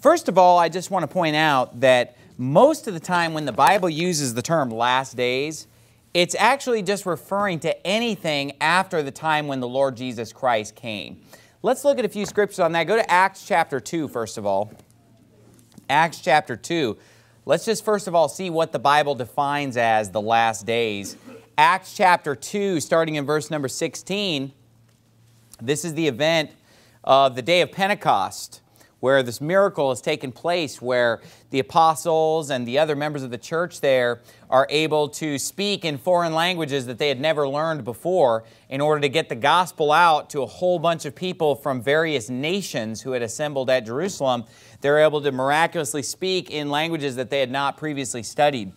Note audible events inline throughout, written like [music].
First of all, I just want to point out that most of the time when the Bible uses the term last days, it's actually just referring to anything after the time when the Lord Jesus Christ came. Let's look at a few scriptures on that. Go to Acts chapter 2, first of all. Acts chapter 2. Let's just first of all see what the Bible defines as the last days. Acts chapter 2, starting in verse number 16. This is the event of the day of Pentecost where this miracle has taken place, where the apostles and the other members of the church there are able to speak in foreign languages that they had never learned before in order to get the gospel out to a whole bunch of people from various nations who had assembled at Jerusalem. They're able to miraculously speak in languages that they had not previously studied.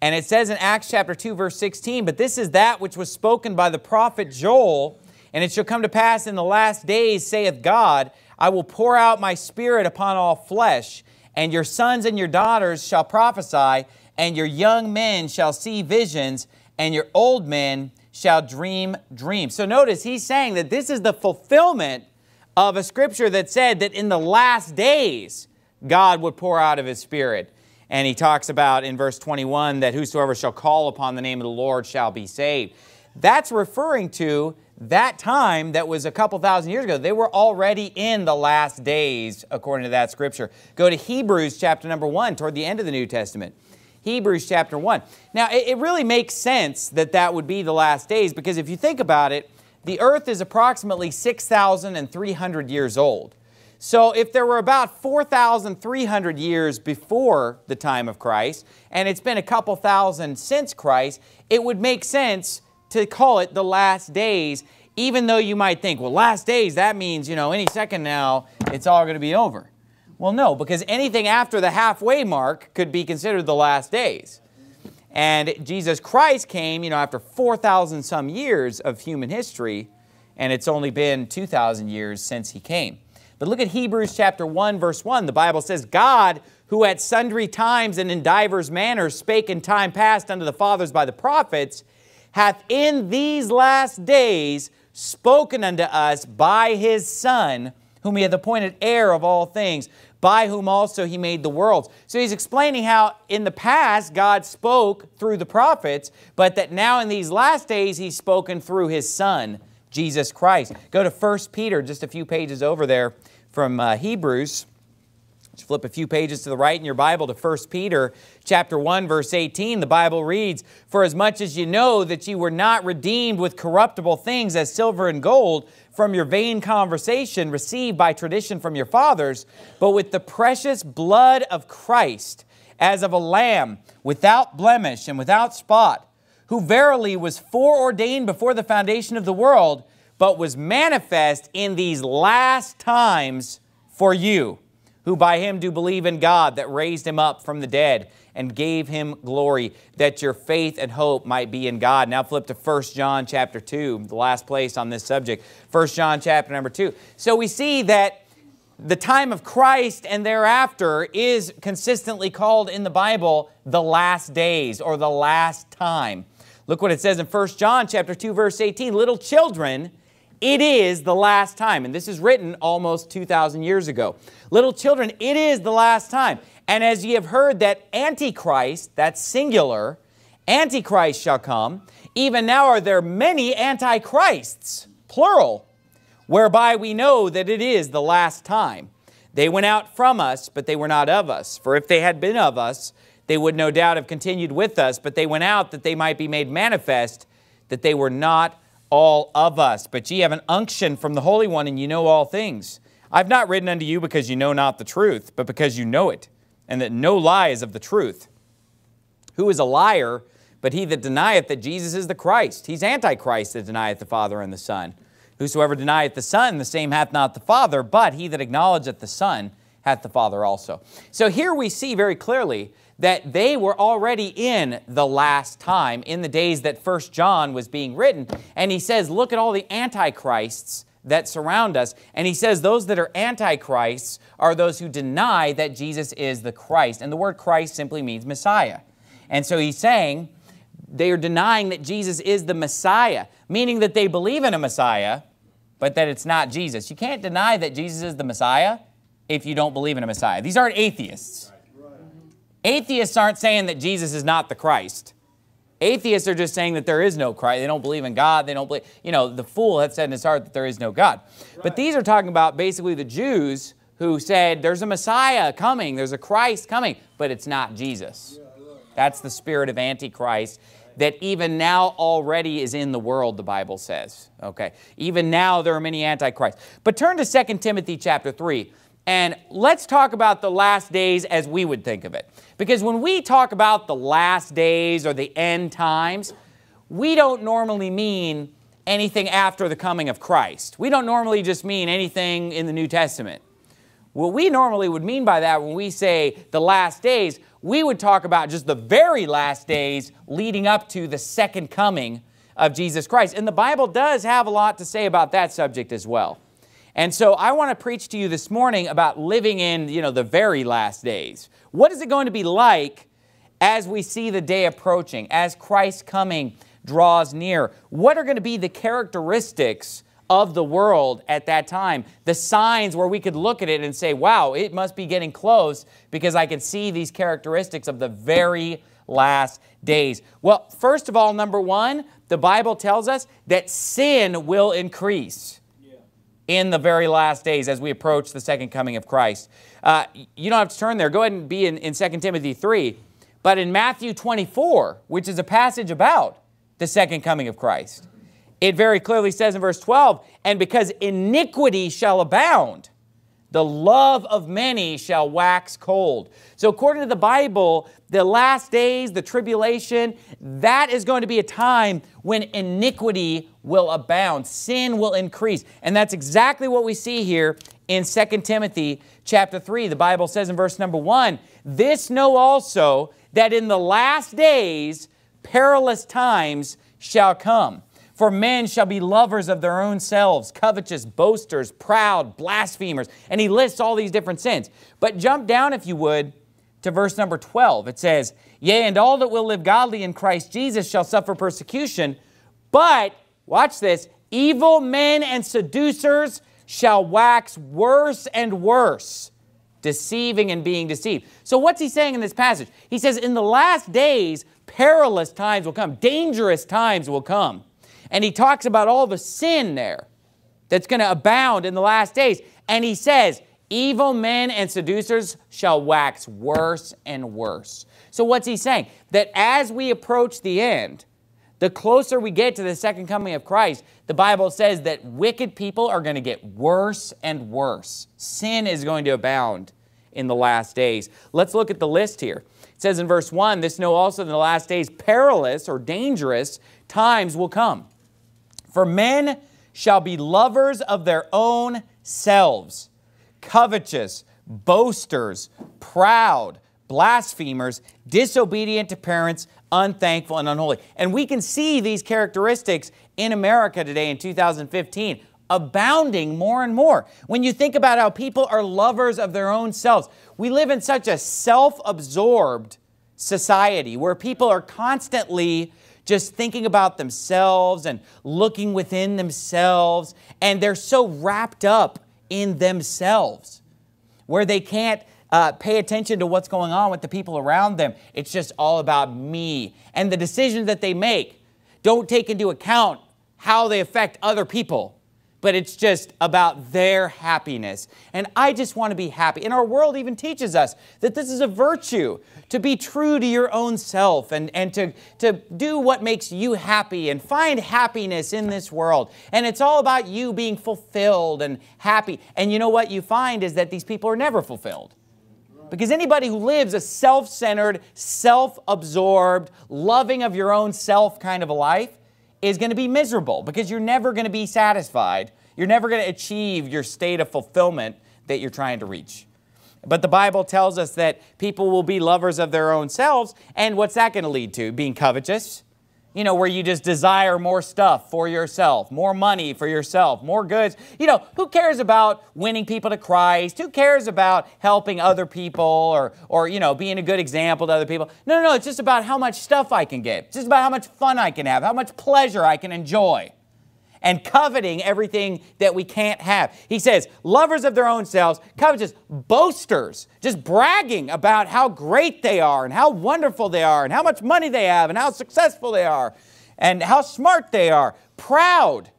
And it says in Acts chapter 2, verse 16, But this is that which was spoken by the prophet Joel, and it shall come to pass in the last days, saith God, I will pour out my spirit upon all flesh, and your sons and your daughters shall prophesy, and your young men shall see visions, and your old men shall dream dreams. So notice he's saying that this is the fulfillment of a scripture that said that in the last days God would pour out of his spirit. And he talks about in verse 21 that whosoever shall call upon the name of the Lord shall be saved. That's referring to that time that was a couple thousand years ago, they were already in the last days, according to that scripture. Go to Hebrews chapter number 1, toward the end of the New Testament. Hebrews chapter 1. Now, it, really makes sense that that would be the last days because if you think about it, the earth is approximately 6,300 years old. So if there were about 4,300 years before the time of Christ, and it's been a couple thousand since Christ, it would make sense to call it the last days, even though you might think, well, last days, that means, you know, any second now, it's all going to be over. Well, no, because anything after the halfway mark could be considered the last days. And Jesus Christ came, you know, after 4,000 some years of human history, and it's only been 2,000 years since he came. But look at Hebrews chapter 1, verse 1. The Bible says, God, who at sundry times and in divers manners spake in time past unto the fathers by the prophets, hath in these last days spoken unto us by his Son, whom he hath appointed heir of all things, by whom also he made the worlds. So he's explaining how in the past God spoke through the prophets, but that now in these last days he's spoken through his Son, Jesus Christ. Go to 1 Peter, just a few pages over there from uh, Hebrews. Flip a few pages to the right in your Bible to 1 Peter chapter 1 verse 18. The Bible reads, "For as much as you know that you were not redeemed with corruptible things as silver and gold from your vain conversation received by tradition from your fathers, but with the precious blood of Christ, as of a lamb without blemish and without spot, who verily was foreordained before the foundation of the world, but was manifest in these last times for you." Who by him do believe in God that raised him up from the dead and gave him glory, that your faith and hope might be in God. Now flip to 1 John chapter 2, the last place on this subject. 1 John chapter number 2. So we see that the time of Christ and thereafter is consistently called in the Bible the last days or the last time. Look what it says in 1 John chapter 2 verse 18, little children, it is the last time. And this is written almost 2,000 years ago. Little children, it is the last time. And as ye have heard that Antichrist, that's singular, Antichrist shall come, even now are there many Antichrists, plural, whereby we know that it is the last time. They went out from us, but they were not of us. For if they had been of us, they would no doubt have continued with us, but they went out that they might be made manifest that they were not all of us. But ye have an unction from the Holy One, and ye know all things. I've not written unto you because you know not the truth, but because you know it, and that no lie is of the truth. Who is a liar but he that denieth that Jesus is the Christ? He's Antichrist that denieth the Father and the Son. Whosoever denieth the Son, the same hath not the Father, but he that acknowledgeth the Son hath the Father also. So here we see very clearly that they were already in the last time, in the days that First John was being written. And he says, look at all the antichrists that surround us. And he says those that are antichrists are those who deny that Jesus is the Christ. And the word Christ simply means Messiah. And so he's saying they are denying that Jesus is the Messiah, meaning that they believe in a Messiah, but that it's not Jesus. You can't deny that Jesus is the Messiah if you don't believe in a Messiah. These aren't atheists. Atheists aren't saying that Jesus is not the Christ. Atheists are just saying that there is no Christ. They don't believe in God. They don't believe, you know, the fool had said in his heart that there is no God. Right. But these are talking about basically the Jews who said there's a Messiah coming, there's a Christ coming, but it's not Jesus. That's the spirit of Antichrist that even now already is in the world, the Bible says. Okay. Even now there are many antichrists. But turn to 2 Timothy chapter 3. And let's talk about the last days as we would think of it. Because when we talk about the last days or the end times, we don't normally mean anything after the coming of Christ. We don't normally just mean anything in the New Testament. What we normally would mean by that when we say the last days, we would talk about just the very last days leading up to the second coming of Jesus Christ. And the Bible does have a lot to say about that subject as well. And so I want to preach to you this morning about living in, you know, the very last days. What is it going to be like as we see the day approaching, as Christ's coming draws near? What are going to be the characteristics of the world at that time? The signs where we could look at it and say, wow, it must be getting close because I can see these characteristics of the very last days. Well, first of all, number one, the Bible tells us that sin will increase in the very last days as we approach the second coming of Christ. Uh, you don't have to turn there. Go ahead and be in, in 2 Timothy 3. But in Matthew 24, which is a passage about the second coming of Christ, it very clearly says in verse 12, And because iniquity shall abound, the love of many shall wax cold. So, according to the Bible, the last days, the tribulation, that is going to be a time when iniquity will abound, sin will increase. And that's exactly what we see here in 2 Timothy chapter 3. The Bible says in verse number 1 This know also that in the last days perilous times shall come. For men shall be lovers of their own selves, covetous, boasters, proud, blasphemers. And he lists all these different sins. But jump down, if you would, to verse number 12. It says, Yea, and all that will live godly in Christ Jesus shall suffer persecution. But, watch this, evil men and seducers shall wax worse and worse, deceiving and being deceived. So, what's he saying in this passage? He says, In the last days, perilous times will come, dangerous times will come. And he talks about all the sin there that's going to abound in the last days. And he says, evil men and seducers shall wax worse and worse. So what's he saying? That as we approach the end, the closer we get to the second coming of Christ, the Bible says that wicked people are going to get worse and worse. Sin is going to abound in the last days. Let's look at the list here. It says in verse 1, This know also in the last days perilous or dangerous times will come. For men shall be lovers of their own selves, covetous, boasters, proud, blasphemers, disobedient to parents, unthankful, and unholy. And we can see these characteristics in America today in 2015 abounding more and more. When you think about how people are lovers of their own selves, we live in such a self absorbed society where people are constantly just thinking about themselves and looking within themselves, and they're so wrapped up in themselves where they can't uh, pay attention to what's going on with the people around them. It's just all about me. And the decisions that they make don't take into account how they affect other people but it's just about their happiness. And I just want to be happy. And our world even teaches us that this is a virtue to be true to your own self and, and to, to do what makes you happy and find happiness in this world. And it's all about you being fulfilled and happy. And you know what you find is that these people are never fulfilled. Because anybody who lives a self centered, self absorbed, loving of your own self kind of a life is going to be miserable because you're never going to be satisfied. You're never going to achieve your state of fulfillment that you're trying to reach. But the Bible tells us that people will be lovers of their own selves. And what's that going to lead to? Being covetous, you know, where you just desire more stuff for yourself, more money for yourself, more goods. You know, who cares about winning people to Christ? Who cares about helping other people or, or you know, being a good example to other people? No, no, no. It's just about how much stuff I can get. It's just about how much fun I can have, how much pleasure I can enjoy. And coveting everything that we can't have. He says, lovers of their own selves, covetous, boasters, just bragging about how great they are and how wonderful they are and how much money they have and how successful they are and how smart they are, proud,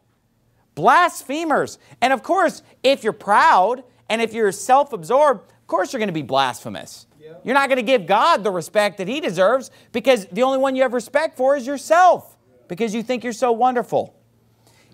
blasphemers. And of course, if you're proud and if you're self absorbed, of course you're going to be blasphemous. You're not going to give God the respect that He deserves because the only one you have respect for is yourself because you think you're so wonderful.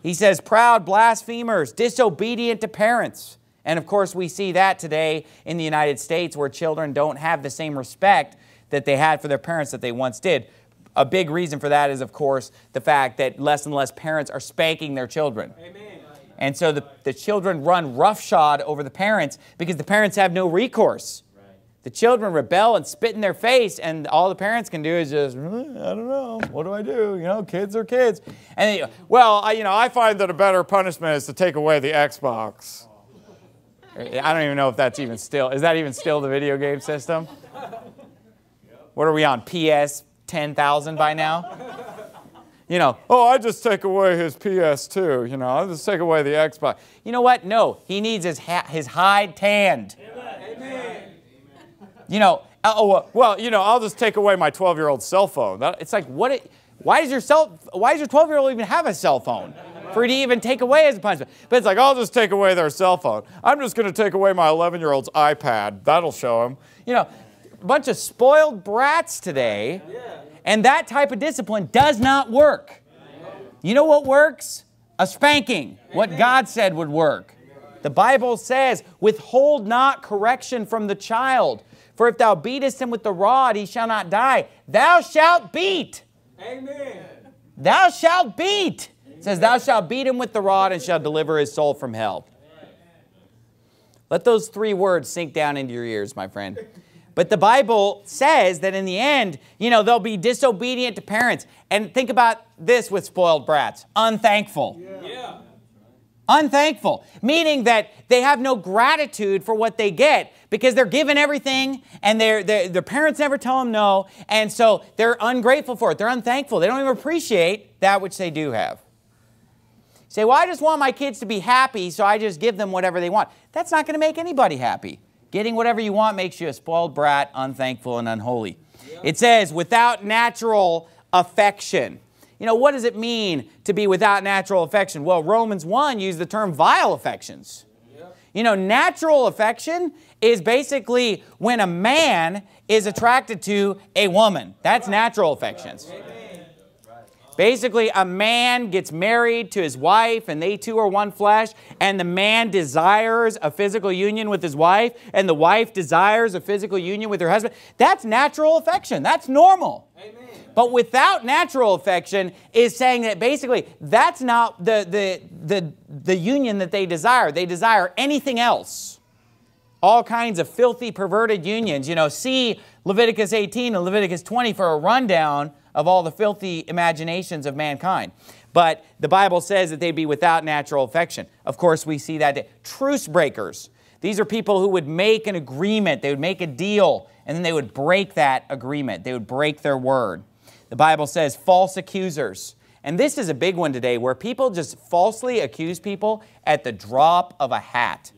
He says, proud blasphemers, disobedient to parents. And of course, we see that today in the United States where children don't have the same respect that they had for their parents that they once did. A big reason for that is, of course, the fact that less and less parents are spanking their children. Amen. And so the, the children run roughshod over the parents because the parents have no recourse. The children rebel and spit in their face, and all the parents can do is just, mm, I don't know, what do I do? You know, kids are kids. And they, well, I, you know, I find that a better punishment is to take away the Xbox. I don't even know if that's even still, is that even still the video game system? What are we on, PS 10,000 by now? You know, oh, I just take away his PS2, you know, I'll just take away the Xbox. You know what? No, he needs his, his hide tanned. Amen. You know, uh, oh, well, you know, I'll just take away my 12 year old cell phone. It's like, what? It, why does your cell, why does your 12 year old even have a cell phone? For you to even take away as a punishment. But it's like, I'll just take away their cell phone. I'm just going to take away my 11 year old's iPad. That'll show him. You know, a bunch of spoiled brats today. And that type of discipline does not work. You know what works? A spanking. What God said would work. The Bible says, withhold not correction from the child. For if thou beatest him with the rod, he shall not die. Thou shalt beat. Amen. Thou shalt beat. It says, Thou shalt beat him with the rod and shall deliver his soul from hell. Let those three words sink down into your ears, my friend. But the Bible says that in the end, you know, they'll be disobedient to parents. And think about this with spoiled brats unthankful. Yeah. yeah. Unthankful, meaning that they have no gratitude for what they get because they're given everything and their their parents never tell them no. And so they're ungrateful for it. They're unthankful. They don't even appreciate that which they do have. You say, well, I just want my kids to be happy, so I just give them whatever they want. That's not going to make anybody happy. Getting whatever you want makes you a spoiled brat, unthankful, and unholy. It says, without natural affection. You know, what does it mean to be without natural affection? Well, Romans 1 used the term vile affections. You know, natural affection is basically when a man is attracted to a woman. That's natural affections. Basically, a man gets married to his wife, and they two are one flesh, and the man desires a physical union with his wife, and the wife desires a physical union with her husband. That's natural affection. That's normal. But without natural affection is saying that basically that's not the, the, the, the union that they desire. They desire anything else. All kinds of filthy, perverted unions. You know, see Leviticus 18 and Leviticus 20 for a rundown of all the filthy imaginations of mankind. But the Bible says that they'd be without natural affection. Of course, we see that. Truce breakers. These are people who would make an agreement, they would make a deal, and then they would break that agreement. They would break their word. The Bible says false accusers. And this is a big one today where people just falsely accuse people at the drop of a hat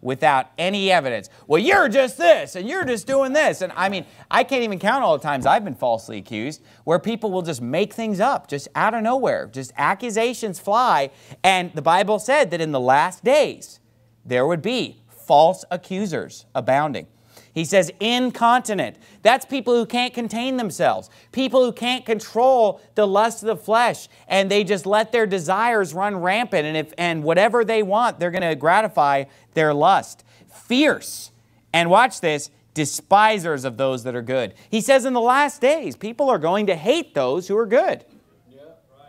without any evidence. Well, you're just this and you're just doing this. And I mean, I can't even count all the times I've been falsely accused where people will just make things up just out of nowhere. Just accusations fly. And the Bible said that in the last days there would be false accusers abounding. He says incontinent. That's people who can't contain themselves, people who can't control the lust of the flesh, and they just let their desires run rampant. And, if, and whatever they want, they're going to gratify their lust. Fierce. And watch this despisers of those that are good. He says in the last days, people are going to hate those who are good.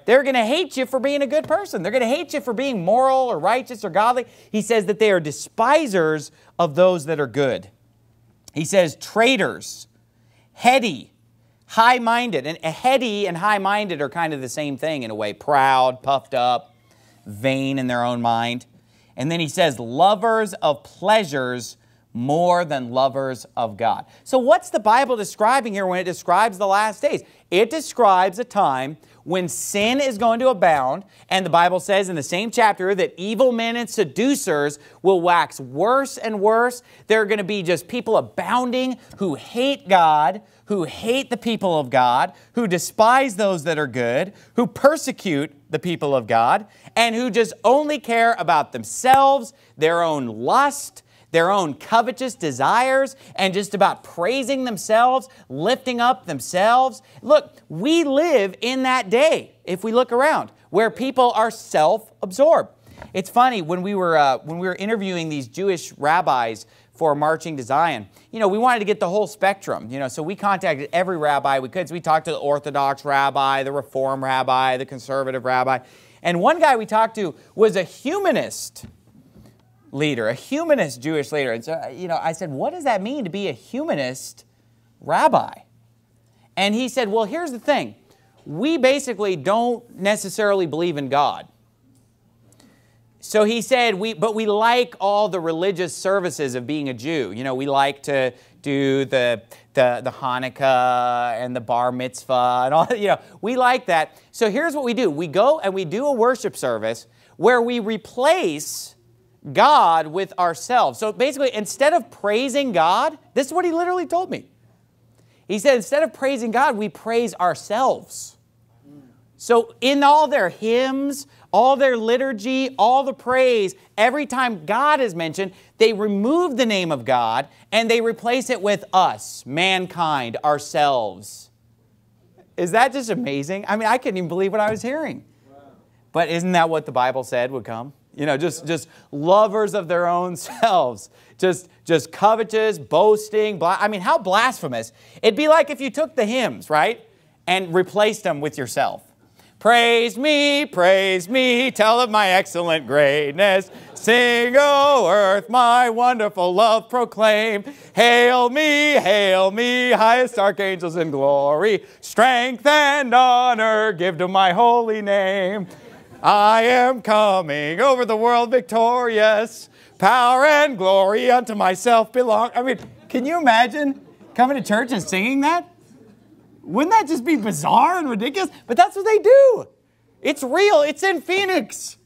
They're going to hate you for being a good person. They're going to hate you for being moral or righteous or godly. He says that they are despisers of those that are good. He says traitors, heady, high minded. And heady and high minded are kind of the same thing in a way proud, puffed up, vain in their own mind. And then he says lovers of pleasures more than lovers of God. So, what's the Bible describing here when it describes the last days? It describes a time when sin is going to abound, and the Bible says in the same chapter that evil men and seducers will wax worse and worse. There are going to be just people abounding who hate God, who hate the people of God, who despise those that are good, who persecute the people of God, and who just only care about themselves, their own lust, their own covetous desires and just about praising themselves, lifting up themselves. Look, we live in that day, if we look around, where people are self absorbed. It's funny, when we, were, uh, when we were interviewing these Jewish rabbis for Marching to Zion, you know, we wanted to get the whole spectrum, you know, so we contacted every rabbi we could. So we talked to the Orthodox rabbi, the Reform rabbi, the conservative rabbi. And one guy we talked to was a humanist leader, a humanist Jewish leader. And so, you know, I said, what does that mean to be a humanist rabbi? And he said, well, here's the thing. We basically don't necessarily believe in God. So he said, we, but we like all the religious services of being a Jew. You know, we like to do the, the, the Hanukkah and the bar mitzvah and all, you know, we like that. So here's what we do. We go and we do a worship service where we replace God with ourselves. So basically, instead of praising God, this is what he literally told me. He said, instead of praising God, we praise ourselves. So in all their hymns, all their liturgy, all the praise, every time God is mentioned, they remove the name of God and they replace it with us, mankind, ourselves. Is that just amazing? I mean, I couldn't even believe what I was hearing. But isn't that what the Bible said would come? You know, just, just lovers of their own [laughs] selves. Just, just covetous, boasting. I mean, how blasphemous. It'd be like if you took the hymns, right, and replaced them with yourself. Praise me, praise me, tell of my excellent greatness. Sing, O earth, my wonderful love proclaim. Hail me, hail me, highest archangels in glory. Strength and honor give to my holy name. I am coming over the world victorious. Power and glory unto myself belong. I mean, can you imagine coming to church and singing that? Wouldn't that just be bizarre and ridiculous? But that's what they do. It's real. It's in Phoenix.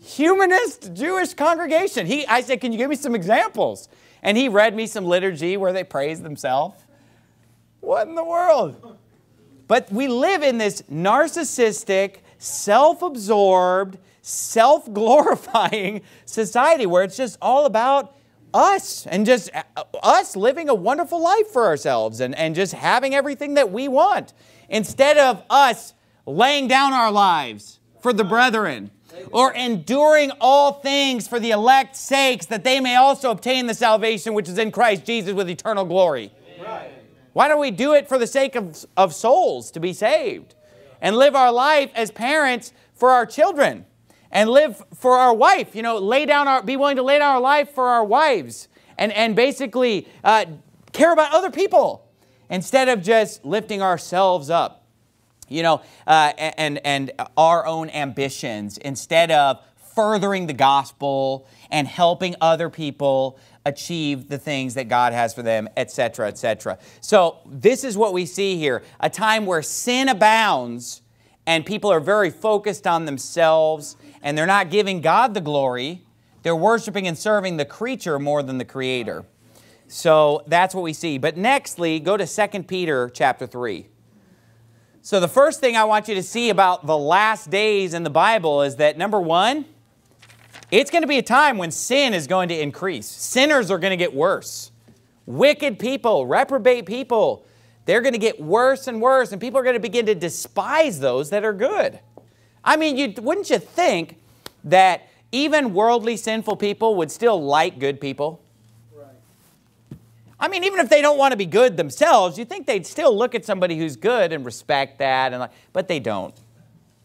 Humanist Jewish congregation. He, I said, can you give me some examples? And he read me some liturgy where they praise themselves. What in the world? But we live in this narcissistic, self absorbed, self glorifying [laughs] society where it's just all about us and just uh, us living a wonderful life for ourselves and, and just having everything that we want instead of us laying down our lives for the brethren or enduring all things for the elect's sakes that they may also obtain the salvation which is in Christ Jesus with eternal glory. Right. Why don't we do it for the sake of, of souls to be saved? And live our life as parents for our children and live for our wife. You know, lay down our, be willing to lay down our life for our wives and, and basically uh, care about other people instead of just lifting ourselves up. You know, uh, and, and our own ambitions instead of furthering the gospel and helping other people achieve the things that God has for them, etc., etc. So, this is what we see here a time where sin abounds and people are very focused on themselves and they're not giving God the glory. They're worshiping and serving the creature more than the creator. So that's what we see. But nextly, go to 2 Peter chapter 3. So the first thing I want you to see about the last days in the Bible is that number one, it's going to be a time when sin is going to increase. Sinners are going to get worse. Wicked people, reprobate people, they're going to get worse and worse, and people are going to begin to despise those that are good. I mean, you, wouldn't you think that even worldly sinful people would still like good people? Right. I mean, even if they don't want to be good themselves, you think they'd still look at somebody who's good and respect that, and like, but they don't.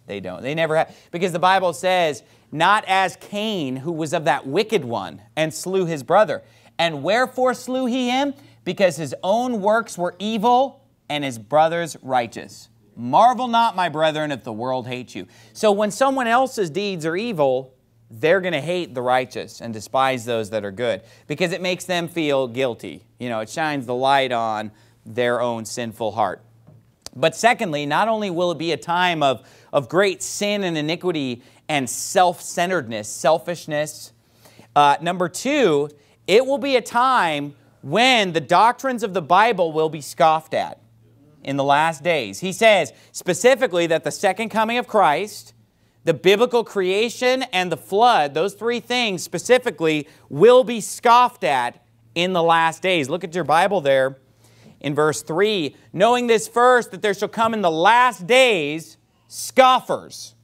They don't. They never have. Because the Bible says, not as Cain, who was of that wicked one and slew his brother. And wherefore slew he him? because his own works were evil and his brother's righteous. Marvel not, my brethren, if the world hates you. So when someone else's deeds are evil, they're going to hate the righteous and despise those that are good because it makes them feel guilty. You know, it shines the light on their own sinful heart. But secondly, not only will it be a time of, of great sin and iniquity and self centeredness, selfishness, uh, number two, it will be a time when the doctrines of the Bible will be scoffed at in the last days. He says specifically that the second coming of Christ, the biblical creation, and the flood, those three things specifically, will be scoffed at in the last days. Look at your Bible there in verse 3 knowing this first, that there shall come in the last days scoffers,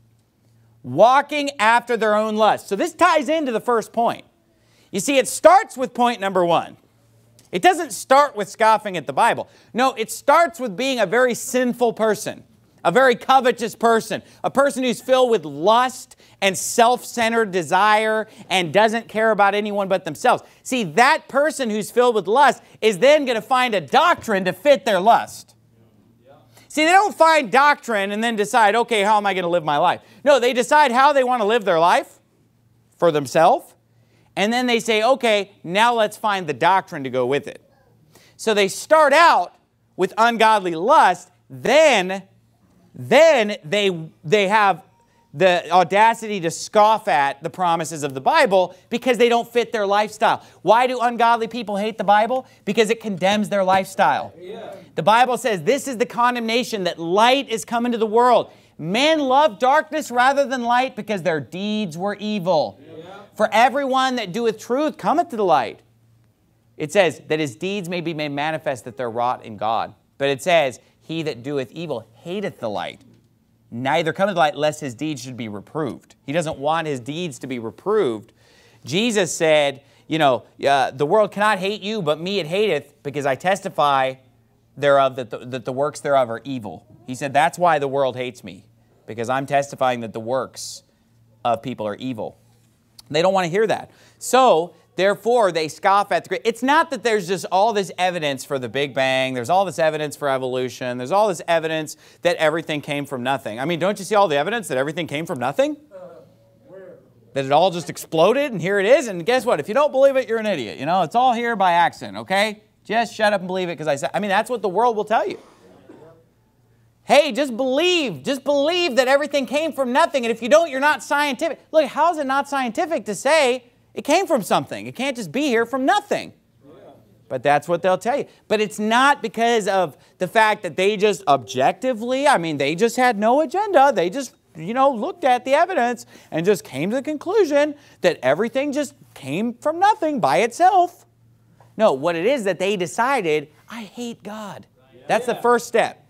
walking after their own lust. So this ties into the first point. You see, it starts with point number one. It doesn't start with scoffing at the Bible. No, it starts with being a very sinful person a very covetous person, a person who's filled with lust and self centered desire and doesn't care about anyone but themselves. See, that person who's filled with lust is then going to find a doctrine to fit their lust. See, they don't find doctrine and then decide, okay, how am I going to live my life? No, they decide how they want to live their life for themselves, and then they say, okay, now let's find the doctrine to go with it. So they start out with ungodly lust, then then they, they have the audacity to scoff at the promises of the Bible because they don't fit their lifestyle. Why do ungodly people hate the Bible? Because it condemns their lifestyle. Yeah. The Bible says this is the condemnation that light is come into the world. Men love darkness rather than light because their deeds were evil. Yeah. For everyone that doeth truth cometh to the light. It says that his deeds may be made manifest that they're wrought in God. But it says he that doeth evil hateth the light, neither cometh the light, lest his deeds should be reproved. He doesn't want his deeds to be reproved. Jesus said, you know, uh, the world cannot hate you, but me it hateth, because I testify thereof that the, that the works thereof are evil. He said, that's why the world hates me, because I'm testifying that the works of people are evil. They don't want to hear that. So Therefore, they scoff at the great. It's not that there's just all this evidence for the Big Bang, there's all this evidence for evolution, there's all this evidence that everything came from nothing. I mean, don't you see all the evidence that everything came from nothing? that it all just exploded and here it is. And guess what? If you don't believe it, you're an idiot. You know, it's all here by accident, okay? Just shut up and believe it because I said, I mean, that's what the world will tell you. Hey, just believe. Just believe that everything came from nothing. And if you don't, you're not scientific. Look, how is it not scientific to say it came from something. It can't just be here from nothing. But that's what they'll tell you. But it's not because of the fact that they just objectively, I mean, they just had no agenda. They just, you know, looked at the evidence and just came to the conclusion that everything just came from nothing by itself. No, what it is that they decided, I hate God. That's the first step.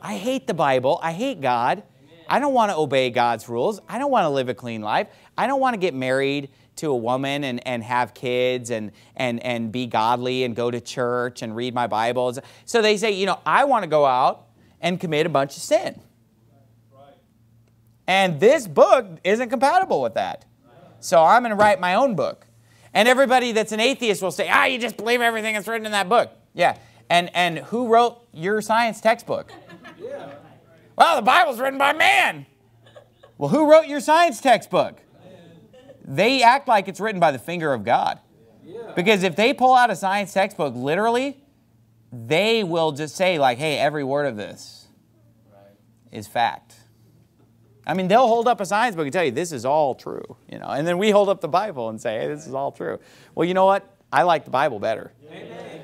I hate the Bible. I hate God. I don't want to obey God's rules. I don't want to live a clean life. I don't want to get married to a woman and, and have kids and, and, and be godly and go to church and read my Bibles. So they say, you know, I want to go out and commit a bunch of sin. And this book isn't compatible with that. So I'm going to write my own book. And everybody that's an atheist will say, ah, you just believe everything that's written in that book. Yeah. And, and who wrote your science textbook? Yeah. Well, the Bible's written by man. Well, who wrote your science textbook? They act like it's written by the finger of God. Because if they pull out a science textbook literally, they will just say, like, hey, every word of this is fact. I mean, they'll hold up a science book and tell you this is all true, you know. And then we hold up the Bible and say, hey, this is all true. Well, you know what? I like the Bible better. Amen.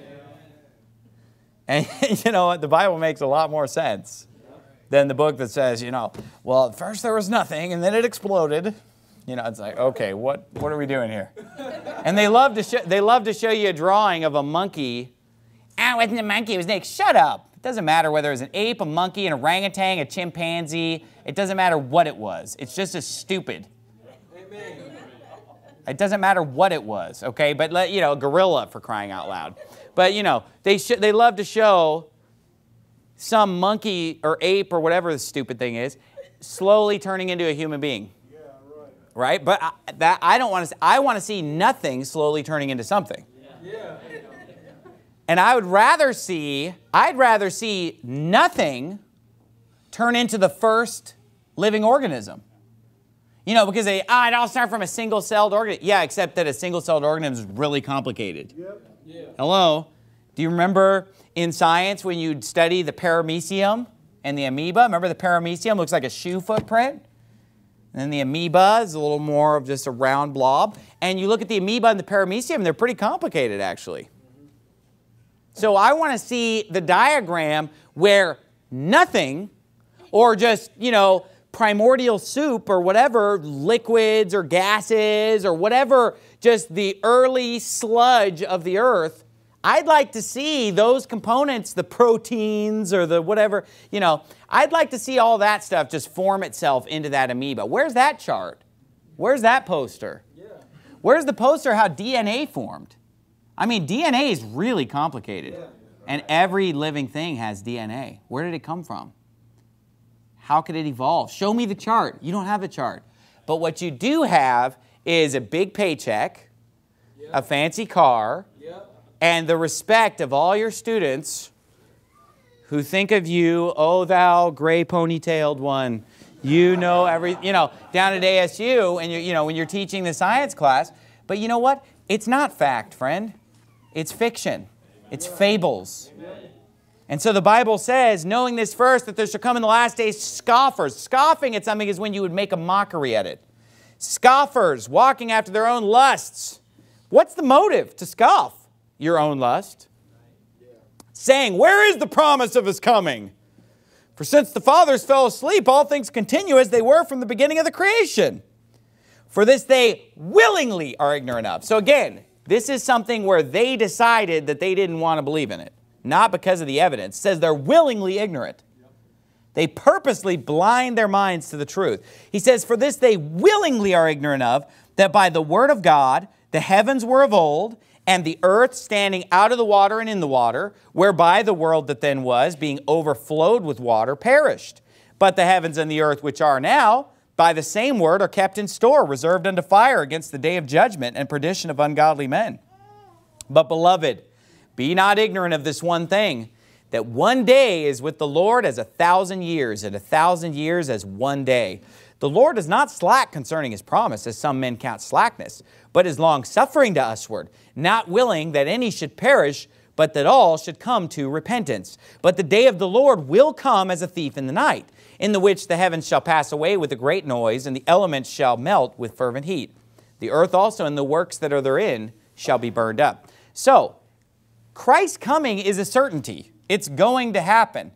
And [laughs] you know what? The Bible makes a lot more sense than the book that says, you know, well, at first there was nothing and then it exploded. You know, it's like, okay, what, what are we doing here? And they love to show, they love to show you a drawing of a monkey. Ah, it wasn't a monkey, it was Nick. Shut up. It doesn't matter whether it was an ape, a monkey, an orangutan, a chimpanzee. It doesn't matter what it was. It's just as stupid. Amen. It doesn't matter what it was, okay? But, let, you know, gorilla for crying out loud. But, you know, they, they love to show some monkey or ape or whatever the stupid thing is slowly turning into a human being right? But I, that I don't want to. I want to see nothing slowly turning into something. Yeah. And I would rather see. I'd rather see nothing turn into the first living organism. You know, because they, ah, it all started from a single-celled organism. Yeah, except that a single-celled organism is really complicated. Yep. Yeah. Hello? Do you remember in science when you'd study the paramecium and the amoeba? Remember the paramecium looks like a shoe footprint? And then the amoeba is a little more of just a round blob. And you look at the amoeba and the paramecium, they're pretty complicated actually. So I want to see the diagram where nothing or just, you know, primordial soup or whatever, liquids or gases or whatever, just the early sludge of the earth, I'd like to see those components, the proteins or the whatever, you know, I'd like to see all that stuff just form itself into that amoeba. Where's that chart? Where's that poster? Yeah. Where's the poster how DNA formed? I mean, DNA is really complicated. Yeah. And every living thing has DNA. Where did it come from? How could it evolve? Show me the chart. You don't have a chart. But what you do have is a big paycheck, yep. a fancy car. And the respect of all your students who think of you, oh thou gray ponytailed one. You know every, you know, down at ASU and you you know when you're teaching the science class, but you know what? It's not fact, friend. It's fiction. It's fables. And so the Bible says, knowing this first, that there shall come in the last days scoffers. Scoffing at something is when you would make a mockery at it. Scoffers, walking after their own lusts. What's the motive to scoff? Your own lust. Saying, Where is the promise of his coming? For since the fathers fell asleep, all things continue as they were from the beginning of the creation. For this they willingly are ignorant of. So again, this is something where they decided that they didn't want to believe in it not because of the evidence. It says they're willingly ignorant. They purposely blind their minds to the truth. He says, For this they willingly are ignorant of, that by the word of God the heavens were of old, and the earth standing out of the water and in the water, whereby the world that then was, being overflowed with water, perished. But the heavens and the earth which are now, by the same word, are kept in store, reserved unto fire against the day of judgment and perdition of ungodly men. But, beloved, be not ignorant of this one thing, that one day is with the Lord as a thousand years, and a thousand years as one day. The Lord is not slack concerning his promise, as some men count slackness, but is longsuffering to usward, not willing that any should perish, but that all should come to repentance. But the day of the Lord will come as a thief in the night, in the which the heavens shall pass away with a great noise, and the elements shall melt with fervent heat. The earth also and the works that are therein shall be burned up. So, Christ's coming is a certainty. It's going to happen.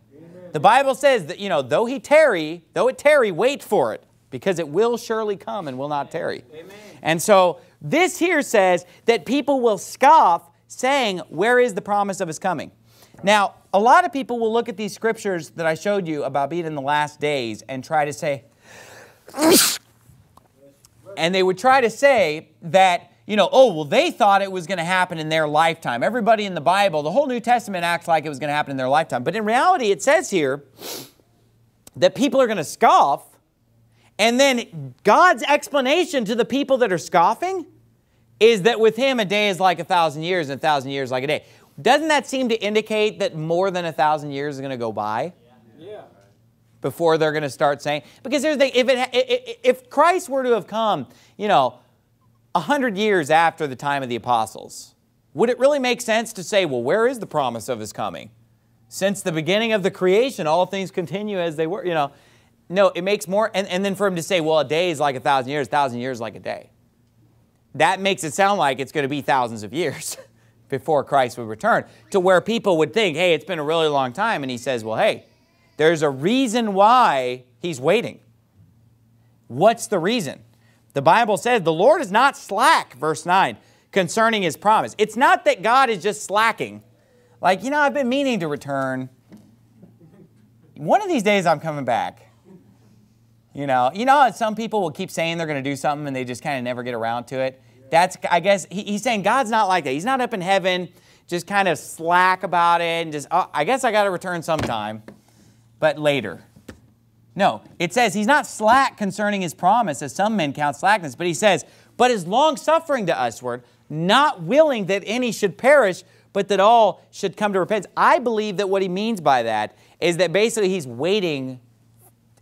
The Bible says that, you know, though he tarry, though it tarry, wait for it, because it will surely come and will not tarry. Amen. And so this here says that people will scoff, saying, Where is the promise of his coming? Now, a lot of people will look at these scriptures that I showed you about being in the last days and try to say, and they would try to say that you know, oh, well, they thought it was going to happen in their lifetime. Everybody in the Bible, the whole New Testament acts like it was going to happen in their lifetime. But in reality, it says here that people are going to scoff. And then God's explanation to the people that are scoffing is that with him, a day is like a thousand years and a thousand years like a day. Doesn't that seem to indicate that more than a thousand years is going to go by? Yeah. Before they're going to start saying, because here's the if, it, if Christ were to have come, you know, a 100 years after the time of the apostles, would it really make sense to say, well, where is the promise of his coming? Since the beginning of the creation, all things continue as they were, you know. No, it makes more, and, and then for him to say, well, a day is like a thousand years, a thousand years like a day. That makes it sound like it's going to be thousands of years [laughs] before Christ would return, to where people would think, hey, it's been a really long time. And he says, well, hey, there's a reason why he's waiting. What's the reason? The Bible says the Lord is not slack, verse 9, concerning his promise. It's not that God is just slacking. Like, you know, I've been meaning to return. One of these days I'm coming back. You know, you know some people will keep saying they're going to do something and they just kind of never get around to it. That's, I guess, he, he's saying God's not like that. He's not up in heaven just kind of slack about it and just, oh, I guess I got to return sometime, but later. No, it says he's not slack concerning his promise, as some men count slackness, but he says, but is long suffering to usward, not willing that any should perish, but that all should come to repentance. I believe that what he means by that is that basically he's waiting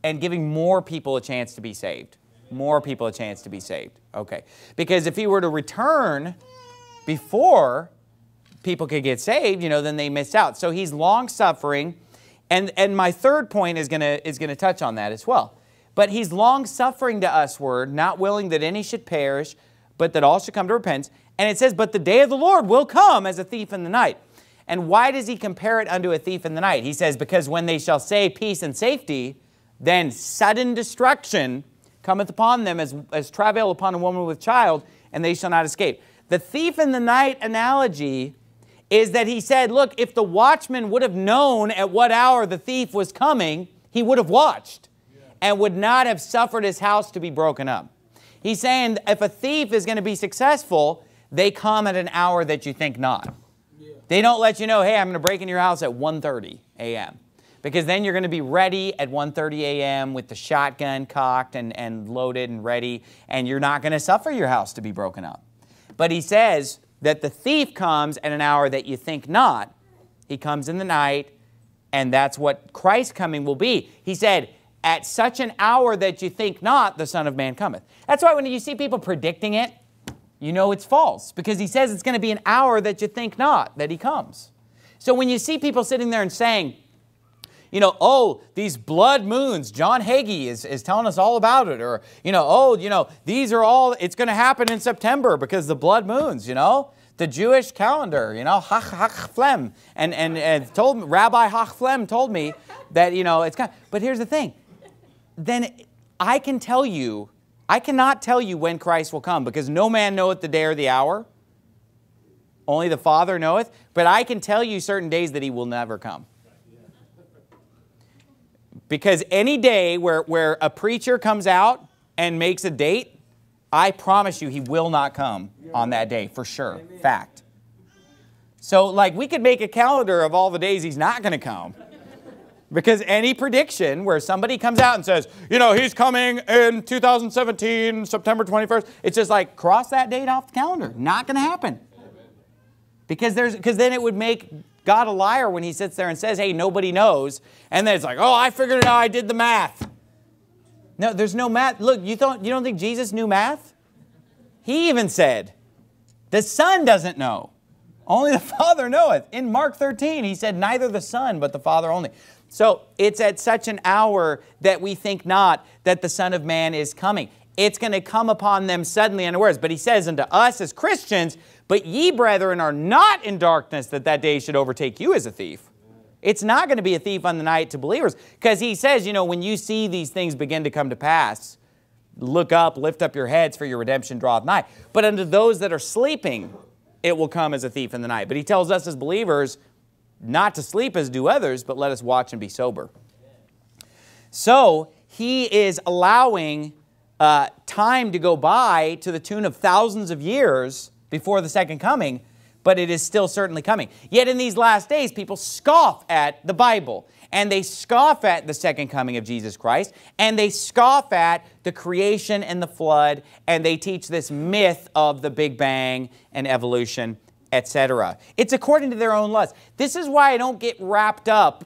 and giving more people a chance to be saved. More people a chance to be saved. Okay. Because if he were to return before people could get saved, you know, then they miss out. So he's long suffering. And, and my third point is going to is gonna touch on that as well. But he's long suffering to us, word, not willing that any should perish, but that all should come to repentance. And it says, But the day of the Lord will come as a thief in the night. And why does he compare it unto a thief in the night? He says, Because when they shall say peace and safety, then sudden destruction cometh upon them as, as travail upon a woman with child, and they shall not escape. The thief in the night analogy is that he said, Look, if the watchman would have known at what hour the thief was coming, he would have watched and would not have suffered his house to be broken up. He's saying if a thief is going to be successful, they come at an hour that you think not. They don't let you know, hey, I'm going to break in your house at 1.30 a.m. Because then you're going to be ready at 1.30 a.m. with the shotgun cocked and, and loaded and ready, and you're not going to suffer your house to be broken up. But he says that the thief comes at an hour that you think not. He comes in the night, and that's what Christ's coming will be. He said, at such an hour that you think not, the Son of Man cometh. That's why when you see people predicting it, you know it's false because he says it's going to be an hour that you think not that he comes. So when you see people sitting there and saying, you know, oh, these blood moons, John Hagee is, is telling us all about it. Or, you know, oh, you know, these are all, it's going to happen in September because the blood moons, you know. The Jewish calendar, you know, Hach Hachflem. And, and, and told Rabbi Hachflem told me that, you know, it's kind of, but here's the thing. Then I can tell you I cannot tell you when Christ will come because no man knoweth the day or the hour. Only the Father knoweth. But I can tell you certain days that he will never come. Because any day where, where a preacher comes out and makes a date, I promise you he will not come on that day for sure. Fact. So, like, we could make a calendar of all the days he's not going to come. Because any prediction where somebody comes out and says, you know, he's coming in 2017, September 21st, it's just like cross that date off the calendar. Not going to happen. Because there's because then it would make God a liar when he sits there and says, hey, nobody knows. And then it's like, oh, I figured it out. I did the math. No, there's no math. Look, you don't, you don't think Jesus knew math? He even said, the Son doesn't know. Only the [laughs] Father knoweth. In Mark 13, he said, neither the Son, but the Father only. So it's at such an hour that we think not that the Son of Man is coming. It's going to come upon them suddenly and unawares. But he says unto us as Christians, But ye, brethren, are not in darkness that that day should overtake you as a thief. It's not going to be a thief on the night to believers. Because he says, you know, when you see these things begin to come to pass, look up, lift up your heads, for your redemption draweth nigh. But unto those that are sleeping, it will come as a thief in the night. But he tells us as believers, not to sleep as do others, but let us watch and be sober. So he is allowing uh, time to go by to the tune of thousands of years before the second coming, but it is still certainly coming. Yet in these last days, people scoff at the Bible, and they scoff at the second coming of Jesus Christ, and they scoff at the creation and the flood, and they teach this myth of the Big Bang and evolution etc. It's according to their own lusts. This is why I don't get wrapped up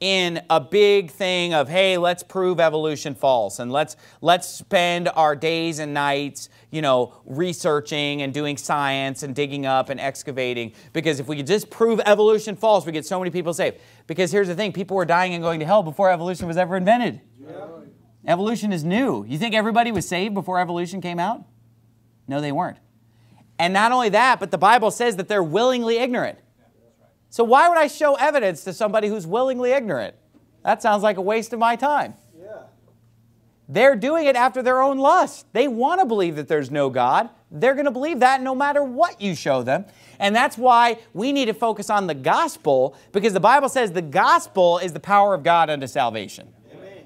in a big thing of hey let's prove evolution false and let's let's spend our days and nights you know researching and doing science and digging up and excavating. Because if we could just prove evolution false we get so many people saved. Because here's the thing people were dying and going to hell before evolution was ever invented. Yeah. evolution is new. You think everybody was saved before evolution came out? No they weren't. And not only that, but the Bible says that they're willingly ignorant. So why would I show evidence to somebody who's willingly ignorant? That sounds like a waste of my time. Yeah. They're doing it after their own lust. They want to believe that there's no God. They're going to believe that no matter what you show them. And that's why we need to focus on the gospel because the Bible says the gospel is the power of God unto salvation. Amen.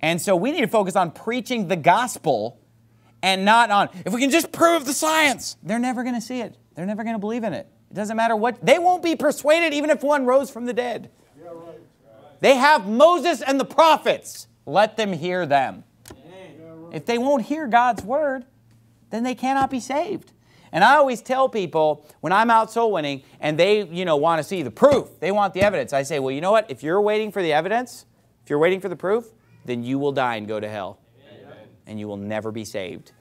And so we need to focus on preaching the gospel and not on, if we can just prove the science, they're never going to see it. They're never going to believe in it. It doesn't matter what, they won't be persuaded even if one rose from the dead. Yeah, right. They have Moses and the prophets. Let them hear them. If they won't hear God's word, then they cannot be saved. And I always tell people when I'm out soul winning and they, you know, want to see the proof, they want the evidence. I say, well, you know what? If you're waiting for the evidence, if you're waiting for the proof, then you will die and go to hell. and you will never be saved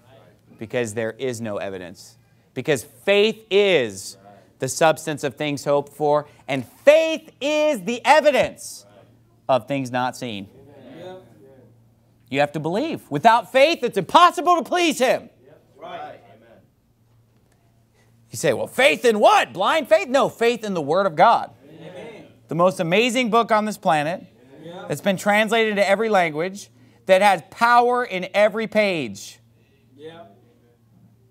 because there is no evidence. Because faith is the substance of things hoped for, and faith is the evidence of things not seen. You have to believe. Without faith, it's impossible to please Him. Right. You say, well, faith in what? Blind faith? No, faith in the Word of God. Amen. The most amazing book on this planet that's been translated into every language, that has power in every page. Yeah.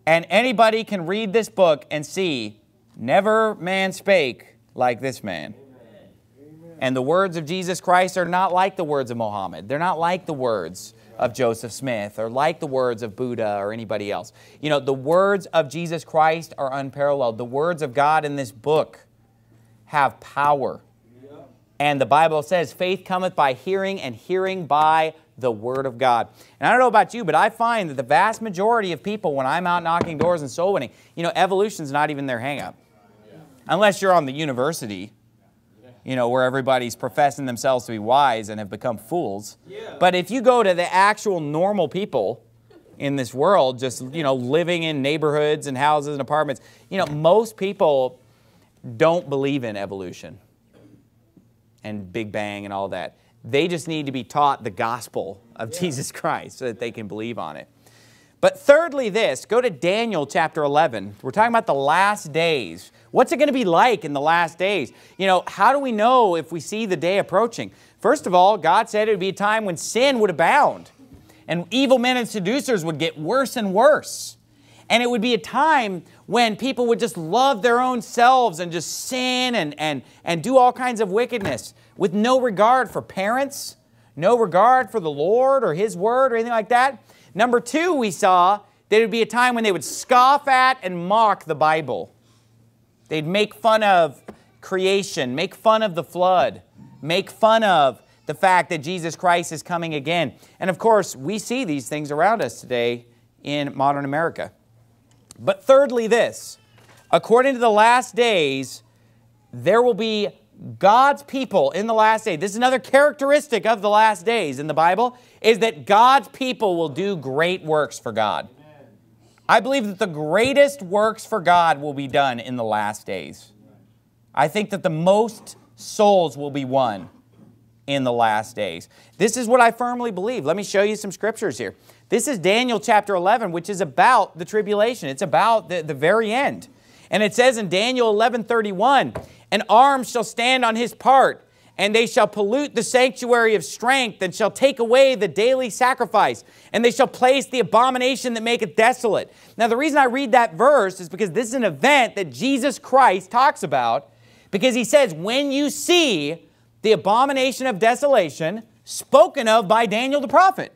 And anybody can read this book and see, never man spake like this man. And the words of Jesus Christ are not like the words of Mohammed. They're not like the words of Joseph Smith or like the words of Buddha or anybody else. You know, the words of Jesus Christ are unparalleled. The words of God in this book have power. And the Bible says, faith cometh by hearing, and hearing by the Word of God. And I don't know about you, but I find that the vast majority of people, when I'm out knocking doors and soul winning, you know, evolution's not even their hangup. Unless you're on the university you know, where everybody's professing themselves to be wise and have become fools. Yeah. But if you go to the actual normal people in this world, just, you know, living in neighborhoods and houses and apartments, you know, most people don't believe in evolution and Big Bang and all that. They just need to be taught the gospel of yeah. Jesus Christ so that they can believe on it. But thirdly, this go to Daniel chapter 11. We're talking about the last days. What's it going to be like in the last days? You know, how do we know if we see the day approaching? First of all, God said it would be a time when sin would abound and evil men and seducers would get worse and worse. And it would be a time when people would just love their own selves and just sin and, and, and do all kinds of wickedness with no regard for parents, no regard for the Lord or His Word or anything like that. Number two, we saw that it would be a time when they would scoff at and mock the Bible. They'd make fun of creation, make fun of the flood, make fun of the fact that Jesus Christ is coming again. And of course, we see these things around us today in modern America. But thirdly, this according to the last days, there will be God's people in the last day. This is another characteristic of the last days in the Bible is that God's people will do great works for God. I believe that the greatest works for God will be done in the last days. I think that the most souls will be won in the last days. This is what I firmly believe. Let me show you some scriptures here. This is Daniel chapter 11, which is about the tribulation. It's about the, the very end. And it says in Daniel 11 31, an arm shall stand on his part and they shall pollute the sanctuary of strength, and shall take away the daily sacrifice, and they shall place the abomination that maketh desolate. Now, the reason I read that verse is because this is an event that Jesus Christ talks about, because he says, When you see the abomination of desolation spoken of by Daniel the prophet,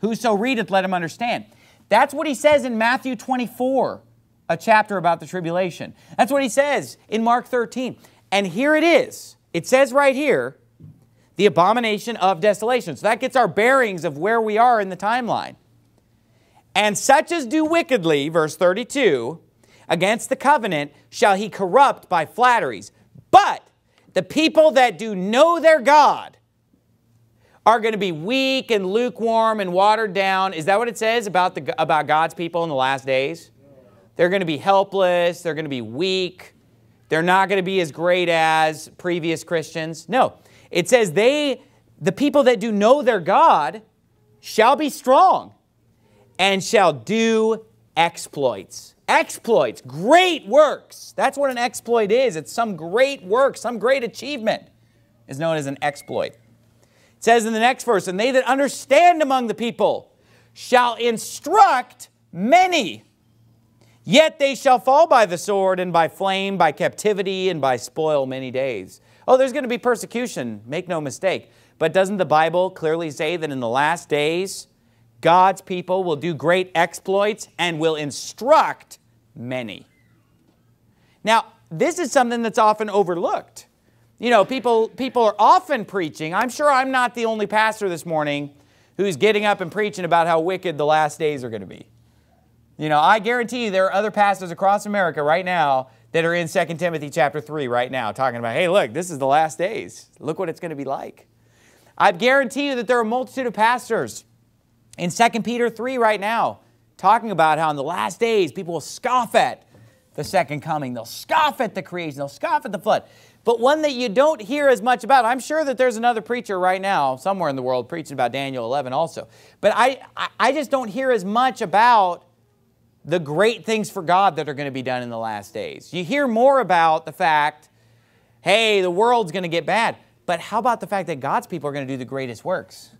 whoso readeth, let him understand. That's what he says in Matthew 24, a chapter about the tribulation. That's what he says in Mark 13. And here it is it says right here, the abomination of desolation. So that gets our bearings of where we are in the timeline. And such as do wickedly, verse 32, against the covenant shall he corrupt by flatteries. But the people that do know their God are going to be weak and lukewarm and watered down. Is that what it says about, the, about God's people in the last days? They're going to be helpless. They're going to be weak. They're not going to be as great as previous Christians. No. It says they, the people that do know their God, shall be strong and shall do exploits. Exploits, great works. That's what an exploit is. It's some great work, some great achievement is known as an exploit. It says in the next verse, and they that understand among the people shall instruct many. Yet they shall fall by the sword and by flame, by captivity and by spoil many days. Oh, there's going to be persecution, make no mistake. But doesn't the Bible clearly say that in the last days, God's people will do great exploits and will instruct many? Now, this is something that's often overlooked. You know, people, people are often preaching. I'm sure I'm not the only pastor this morning who's getting up and preaching about how wicked the last days are going to be. You know, I guarantee you there are other pastors across America right now that are in 2 Timothy chapter 3 right now talking about, hey, look, this is the last days. Look what it's going to be like. I guarantee you that there are a multitude of pastors In 2 Peter 3 right now, talking about how in the last days people will scoff at the second coming. They'll scoff at the creation. They'll scoff at the flood. But one that you don't hear as much about, I'm sure that there's another preacher right now somewhere in the world preaching about Daniel 11 also. But I, I just don't hear as much about the great things for God that are going to be done in the last days. You hear more about the fact, hey, the world's going to get bad. But how about the fact that God's people are going to do the greatest works?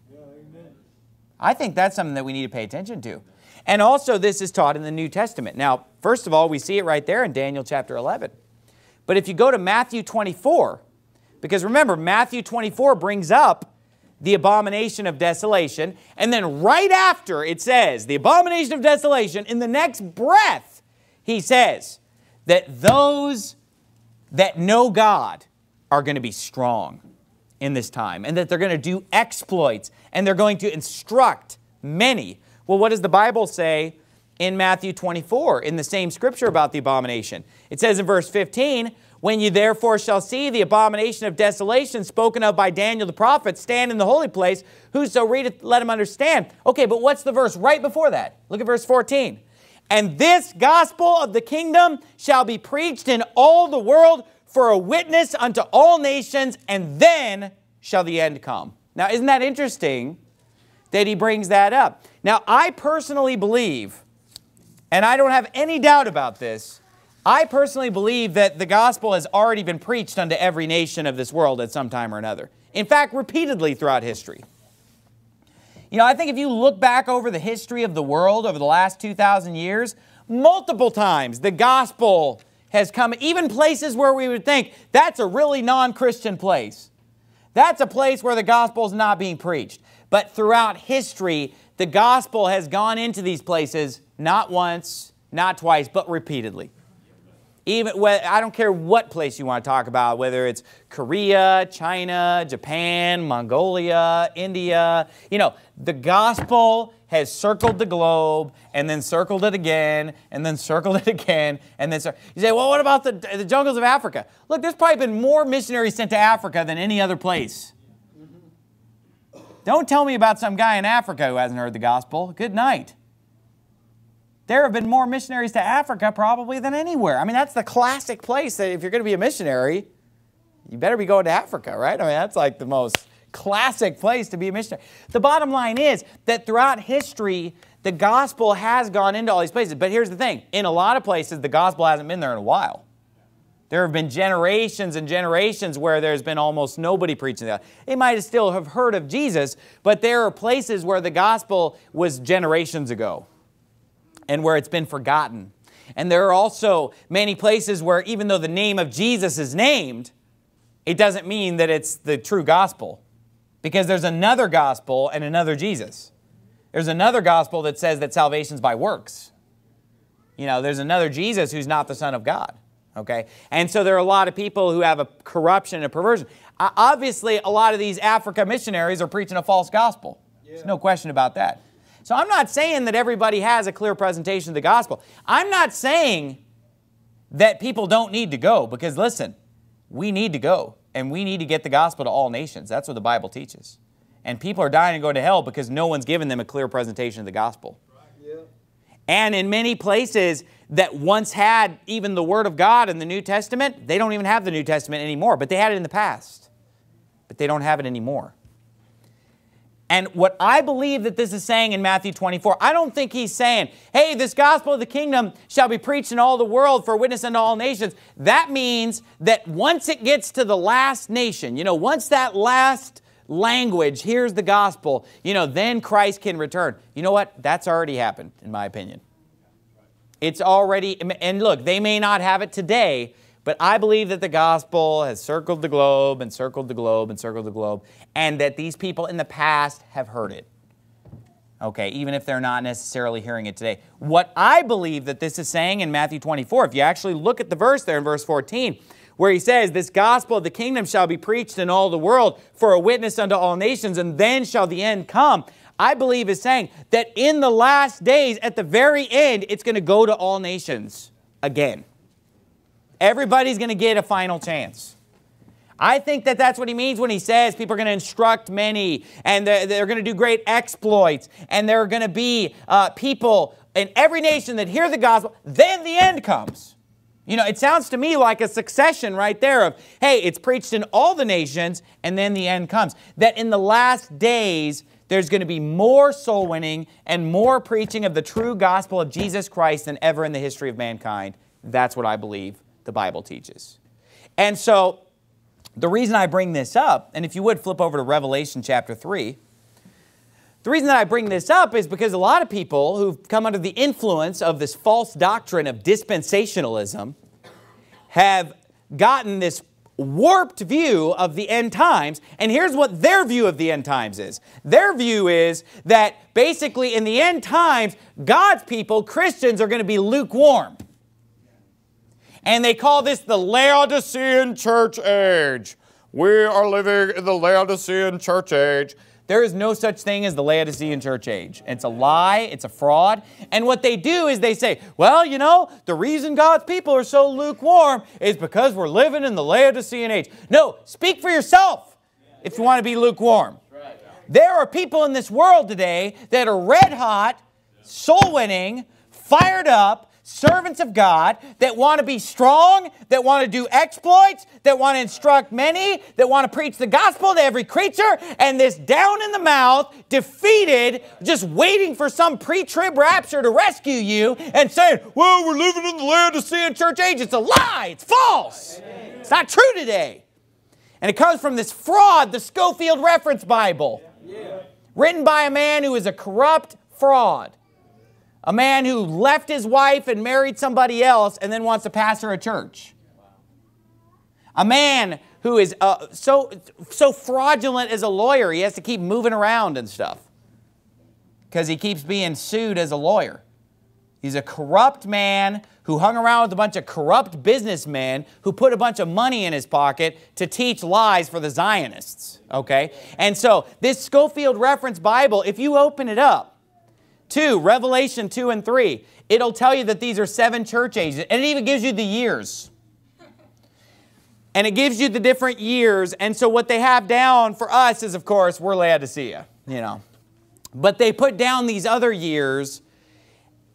I think that's something that we need to pay attention to. And also, this is taught in the New Testament. Now, first of all, we see it right there in Daniel chapter 11. But if you go to Matthew 24, because remember, Matthew 24 brings up the abomination of desolation, and then right after it says, the abomination of desolation, in the next breath, he says that those that know God are going to be strong in this time, and that they're going to do exploits, and they're going to instruct many. Well, what does the Bible say in Matthew 24 in the same scripture about the abomination? It says in verse 15, When you therefore shall see the abomination of desolation spoken of by Daniel the prophet stand in the holy place, whoso readeth, let him understand. Okay, but what's the verse right before that? Look at verse 14. And this gospel of the kingdom shall be preached in all the world for a witness unto all nations, and then shall the end come. Now, isn't that interesting that he brings that up? Now, I personally believe, and I don't have any doubt about this, I personally believe that the gospel has already been preached unto every nation of this world at some time or another. In fact, repeatedly throughout history. You know, I think if you look back over the history of the world over the last 2,000 years, multiple times the gospel has come, even places where we would think that's a really non Christian place. That's a place where the gospel is not being preached. But throughout history, the gospel has gone into these places not once, not twice, but repeatedly. Even I don't care what place you want to talk about, whether it's Korea, China, Japan, Mongolia, India. You know, the gospel has circled the globe and then circled it again and then circled it [laughs] again and then you say, well, what about the, the jungles of Africa? Look, there's probably been more missionaries sent to Africa than any other place. Don't tell me about some guy in Africa who hasn't heard the gospel. Good night. There have been more missionaries to Africa probably than anywhere. I mean, that's the classic place that if you're going to be a missionary, you better be going to Africa, right? I mean, that's like the most classic place to be a missionary. The bottom line is that throughout history, the gospel has gone into all these places. But here's the thing in a lot of places, the gospel hasn't been there in a while. There have been generations and generations where there's been almost nobody preaching that. They might still have heard of Jesus, but there are places where the gospel was generations ago and where it's been forgotten. And there are also many places where even though the name of Jesus is named, it doesn't mean that it's the true gospel. Because there's another gospel and another Jesus. There's another gospel that says that salvation's by works. You know, there's another Jesus who's not the Son of God. Okay? And so there are a lot of people who have a corruption and a perversion. Obviously, a lot of these Africa missionaries are preaching a false gospel. Yeah. There's no question about that. So I'm not saying that everybody has a clear presentation of the gospel. I'm not saying that people don't need to go because listen, we need to go. And we need to get the gospel to all nations. That's what the Bible teaches. And people are dying to go to hell because no one's given them a clear presentation of the gospel. And in many places that once had even the Word of God in the New Testament, they don't even have the New Testament anymore, but they had it in the past. But they don't have it anymore. And what I believe that this is saying in Matthew 24, I don't think he's saying, hey, this gospel of the kingdom shall be preached in all the world for witness unto all nations. That means that once it gets to the last nation, you know, once that last language hears the gospel, you know, then Christ can return. You know what? That's already happened, in my opinion. It's already, and look, they may not have it today, but I believe that the gospel has circled the globe and circled the globe and circled the globe, and that these people in the past have heard it. Okay, even if they're not necessarily hearing it today. What I believe that this is saying in Matthew 24, if you actually look at the verse there in verse 14, where he says, This gospel of the kingdom shall be preached in all the world for a witness unto all nations, and then shall the end come. I believe is saying that in the last days, at the very end, it's going to go to all nations again. Everybody's going to get a final chance. I think that that's what he means when he says people are going to instruct many and they're, they're going to do great exploits and there are going to be uh, people in every nation that hear the gospel. Then the end comes. You know, it sounds to me like a succession right there of, hey, it's preached in all the nations and then the end comes. That in the last days, there's going to be more soul winning and more preaching of the true gospel of Jesus Christ than ever in the history of mankind. That's what I believe the Bible teaches. And so, the reason I bring this up, and if you would flip over to Revelation chapter 3, the reason that I bring this up is because a lot of people who've come under the influence of this false doctrine of dispensationalism have gotten this warped view of the end times. And here's what their view of the end times is their view is that basically in the end times, God's people, Christians, are going to be lukewarm. And they call this the Laodicean church age. We are living in the Laodicean church age. There is no such thing as the Laodicean church age. It's a lie, it's a fraud. And what they do is they say, well, you know, the reason God's people are so lukewarm is because we're living in the Laodicean age. No, speak for yourself if you want to be lukewarm. There are people in this world today that are red hot, soul winning, fired up, servants of God that want to be strong, that want to do exploits, that want to instruct many, that want to preach the gospel to every creature, and this down in the mouth, defeated, just waiting for some pre trib rapture to rescue you and saying, Well, we're living in the Laodicean church age. It's a lie, it's false, Amen. it's not true today. And it comes from this fraud, the Scofield Reference Bible, yeah. written by a man who is a corrupt fraud. A man who left his wife and married somebody else and then wants to pastor a church. A man who is uh, so, so fraudulent as a lawyer, he has to keep moving around and stuff because he keeps being sued as a lawyer. He's a corrupt man who hung around with a bunch of corrupt businessmen who put a bunch of money in his pocket to teach lies for the Zionists. Okay? And so, this Scofield Reference Bible, if you open it up, 2, Revelation 2 and 3, it'll tell you that these are seven church ages, and it even gives you the years. And it gives you the different years. And so what they have down for us is, of course, we're Laodicea, you know. But they put down these other years,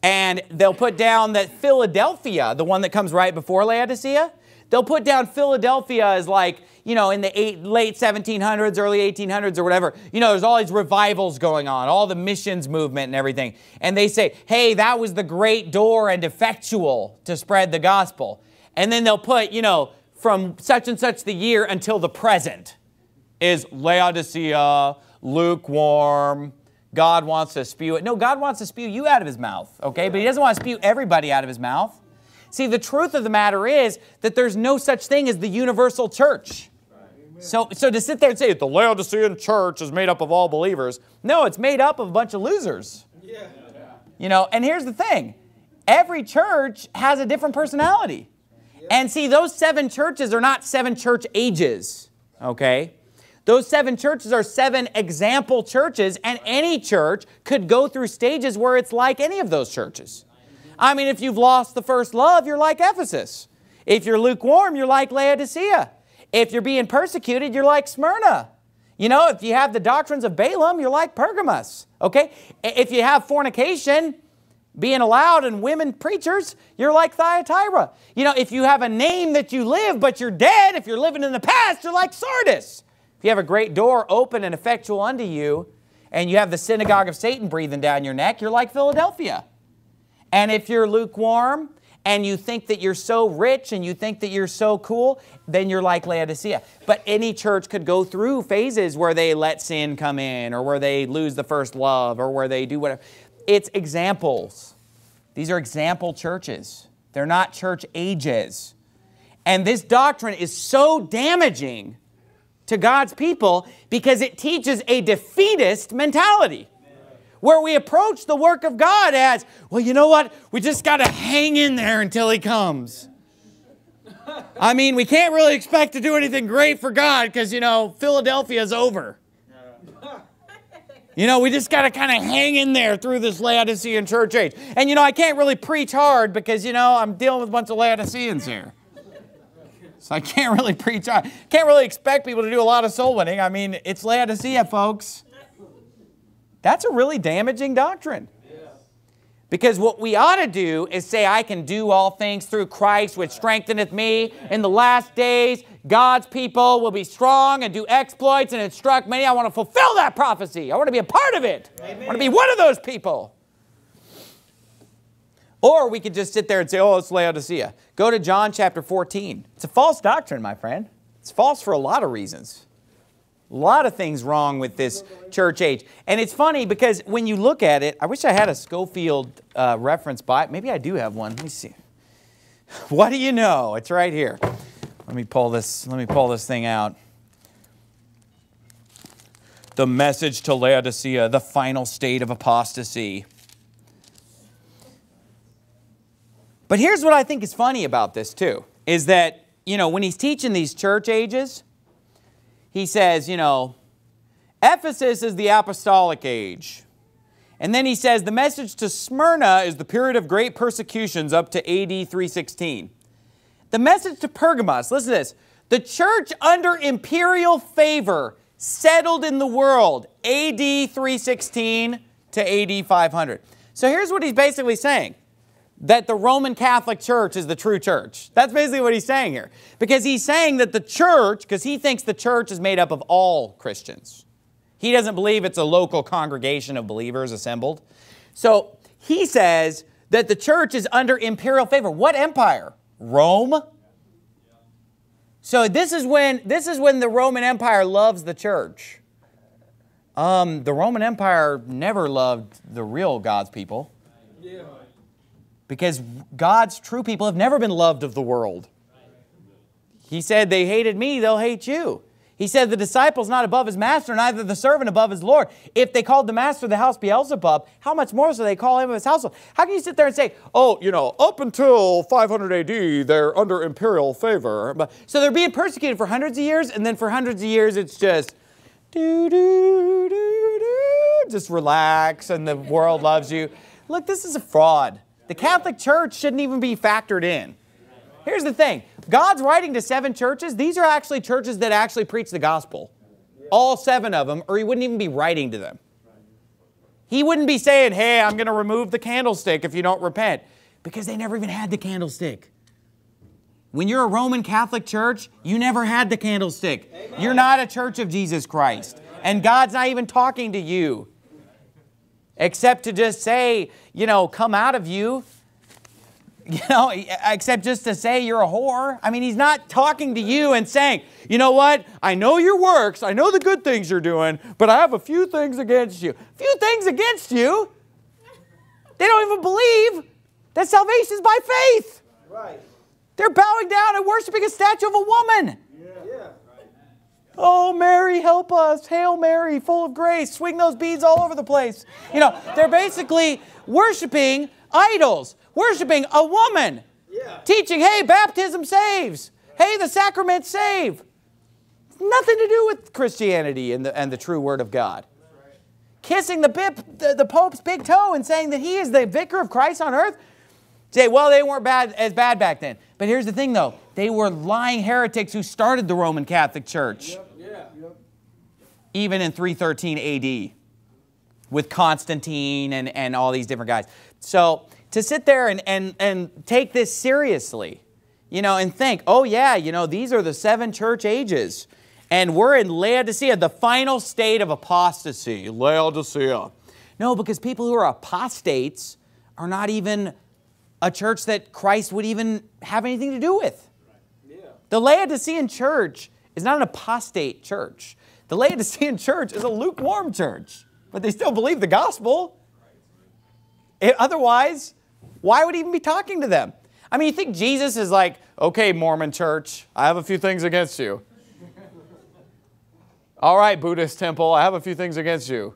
and they'll put down that Philadelphia, the one that comes right before Laodicea, they'll put down Philadelphia as like you know, in the eight, late 1700s, early 1800s, or whatever, you know, there's all these revivals going on, all the missions movement and everything. And they say, hey, that was the great door and effectual to spread the gospel. And then they'll put, you know, from such and such the year until the present is Laodicea, lukewarm, God wants to spew it. No, God wants to spew you out of his mouth, okay? But he doesn't want to spew everybody out of his mouth. See, the truth of the matter is that there's no such thing as the universal church. So, so to sit there and say the Laodicean church is made up of all believers, no, it's made up of a bunch of losers. Yeah. You know, and here's the thing every church has a different personality. And see, those seven churches are not seven church ages, okay? Those seven churches are seven example churches, and any church could go through stages where it's like any of those churches. I mean, if you've lost the first love, you're like Ephesus. If you're lukewarm, you're like Laodicea. If you're being persecuted, you're like Smyrna. You know, if you have the doctrines of Balaam, you're like Pergamos. Okay? If you have fornication being allowed and women preachers, you're like Thyatira. You know, if you have a name that you live but you're dead, if you're living in the past, you're like Sardis. If you have a great door open and effectual unto you, and you have the synagogue of Satan breathing down your neck, you're like Philadelphia. And if you're lukewarm and you think that you're so rich and you think that you're so cool, then you're like Laodicea. But any church could go through phases where they let sin come in or where they lose the first love or where they do whatever. It's examples. These are example churches. They're not church ages. And this doctrine is so damaging to God's people because it teaches a defeatist mentality where we approach the work of God as, well, you know what? We just got to hang in there until He comes. I mean, we can't really expect to do anything great for God because, you know, Philadelphia's over. [laughs] You know, we just got to kind of hang in there through this Laodicean church age. And, you know, I can't really preach hard because, you know, I'm dealing with a bunch of Laodiceans here. So I can't really preach on, can't really expect people to do a lot of soul winning. I mean, it's Laodicea, folks. That's a really damaging doctrine. Because what we ought to do is say, I can do all things through Christ, which strengtheneth me. In the last days, God's people will be strong and do exploits and instruct many. I want to fulfill that prophecy. I want to be a part of it. Amen. I want to be one of those people. Or we could just sit there and say, oh, it's Laodicea. Go to John chapter 14. It's a false doctrine, my friend. It's false for a lot of reasons. A lot of things wrong with this church age. And it's funny because when you look at it, I wish I had a Scofield uh, reference by Maybe I do have one. Let me see. [laughs] What do you know? It's right here. Let me pull this, let me pull this thing out. The message to Laodicea, the final state of apostasy. But here's what I think is funny about this too, is that, you know, when he's teaching these church ages, he says, you know, Ephesus is the apostolic age. And then he says the message to Smyrna is the period of great persecutions up to AD 316. The message to Pergamos, listen to this. The church under imperial favor settled in the world AD 316 to AD 500. So here's what he's basically saying that the Roman Catholic Church is the true church. That's basically what he's saying here. Because he's saying that the church, because he thinks the church is made up of all Christians. He doesn't believe it's a local congregation of believers assembled. So he says that the church is under imperial favor. What empire? Rome? So this is when this is when the Roman Empire loves the church. Um, the Roman Empire never loved the real God's people. Yeah. Because God's true people have never been loved of the world. He said, They hated me, they'll hate you. He said, The disciple's not above his master, neither the servant above his Lord. If they called the master of the house Beelzebub, how much more so they call him of his household? How can you sit there and say, Oh, you know, up until 500 AD, they're under imperial favor? So they're being persecuted for hundreds of years, and then for hundreds of years, it's just do, do, do, do, just relax, and the world loves you. Look, this is a fraud. The Catholic Church shouldn't even be factored in. Here's the thing God's writing to seven churches. These are actually churches that actually preach the gospel. All seven of them, or he wouldn't even be writing to them. He wouldn't be saying, hey, I'm going to remove the candlestick if you don't repent, because they never even had the candlestick. When you're a Roman Catholic church, you never had the candlestick. Amen. You're not a church of Jesus Christ. And God's not even talking to you except to just say, you know, come out of you, [laughs] you know, except just to say you're a whore. I mean, he's not talking to you and saying, you know what, I know your works, I know the good things you're doing, but I have a few things against you. A few things against you? They don't even believe that salvation is by faith. Right. They're bowing down and worshiping a statue of a woman. Oh, Mary, help us. Hail Mary, full of grace. Swing those beads all over the place. You know, they're basically worshiping idols, worshiping a woman, yeah. teaching, hey, baptism saves. Hey, the sacraments save. Nothing to do with Christianity and the, and the true Word of God. Kissing the, bip, the, the Pope's big toe and saying that he is the vicar of Christ on earth. Say, well, they weren't bad, as bad back then. But here's the thing, though. They were lying heretics who started the Roman Catholic Church. Yep even in 313 AD with Constantine and, and all these different guys. So to sit there and, and, and take this seriously, you know, and think, oh yeah, you know, these are the seven church ages. And we're in Laodicea, the final state of apostasy. Laodicea. No, because people who are apostates are not even a church that Christ would even have anything to do with. Yeah. The Laodicean church is not an apostate church. The Laodicean [laughs] church is a lukewarm church, but they still believe the gospel. It, otherwise, why would he even be talking to them? I mean, you think Jesus is like, okay, Mormon church, I have a few things against you. [laughs] All right, Buddhist temple, I have a few things against you.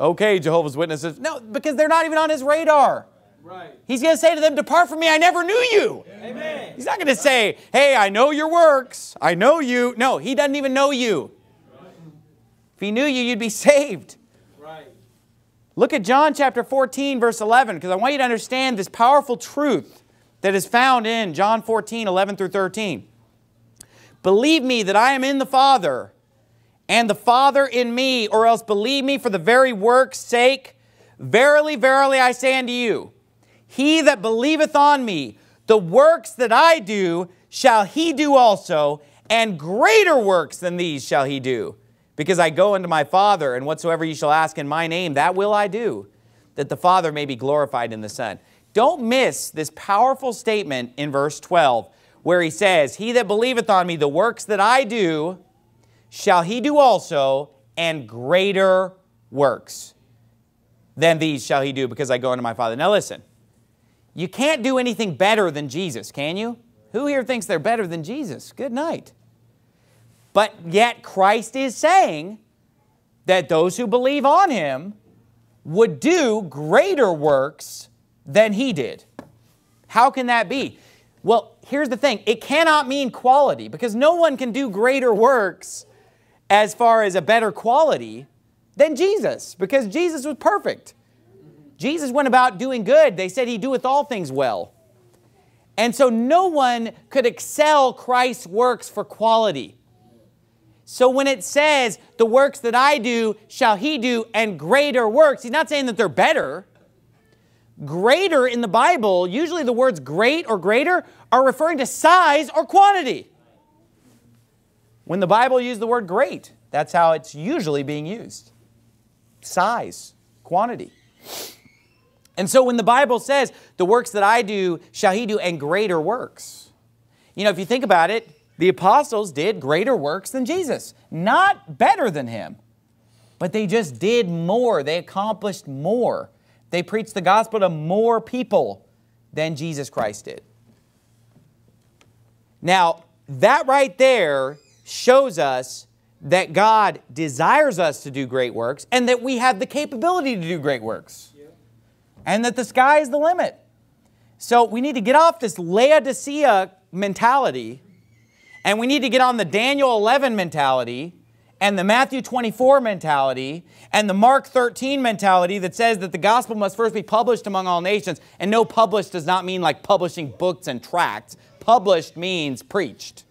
Okay, Jehovah's Witnesses. No, because they're not even on his radar. Right. He's going to say to them, Depart from me, I never knew you. Amen. He's not going to say, Hey, I know your works. I know you. No, he doesn't even know you. If he knew you, you'd be saved. Right. Look at John chapter 14, verse 11, because I want you to understand this powerful truth that is found in John 14, 11 through 13. believe me that I am in the Father, and the Father in me, or else believe me for the very work's sake. Verily, verily, I say unto you, he that believeth on me, the works that I do, shall he do also, and greater works than these shall he do. Because I go unto my Father, and whatsoever ye shall ask in my name, that will I do, that the Father may be glorified in the Son. Don't miss this powerful statement in verse 12, where he says, He that believeth on me, the works that I do, shall he do also, and greater works than these shall he do, because I go unto my Father. Now listen, you can't do anything better than Jesus, can you? Who here thinks they're better than Jesus? Good night. But yet Christ is saying that those who believe on him would do greater works than he did. How can that be? Well, here's the thing. It cannot mean quality because no one can do greater works as far as a better quality than Jesus because Jesus was perfect. Jesus went about doing good. They said he doeth all things well. And so no one could excel Christ's works for quality. So when it says, the works that I do shall he do, and greater works, he's not saying that they're better. Greater in the Bible, usually the words great or greater are referring to size or quantity. When the Bible used the word great, that's how it's usually being used. Size, quantity. And so when the Bible says, the works that I do shall he do, and greater works. You know, if you think about it, the apostles did greater works than Jesus, not better than him, but they just did more. They accomplished more. They preached the gospel to more people than Jesus Christ did. Now, that right there shows us that God desires us to do great works and that we have the capability to do great works. And that the sky is the limit. So we need to get off this Laodicea mentality and we need to get on the Daniel 11 mentality and the Matthew 24 mentality and the Mark 13 mentality that says that the gospel must first be published among all nations. And no, published does not mean like publishing books and tracts. Published means preached,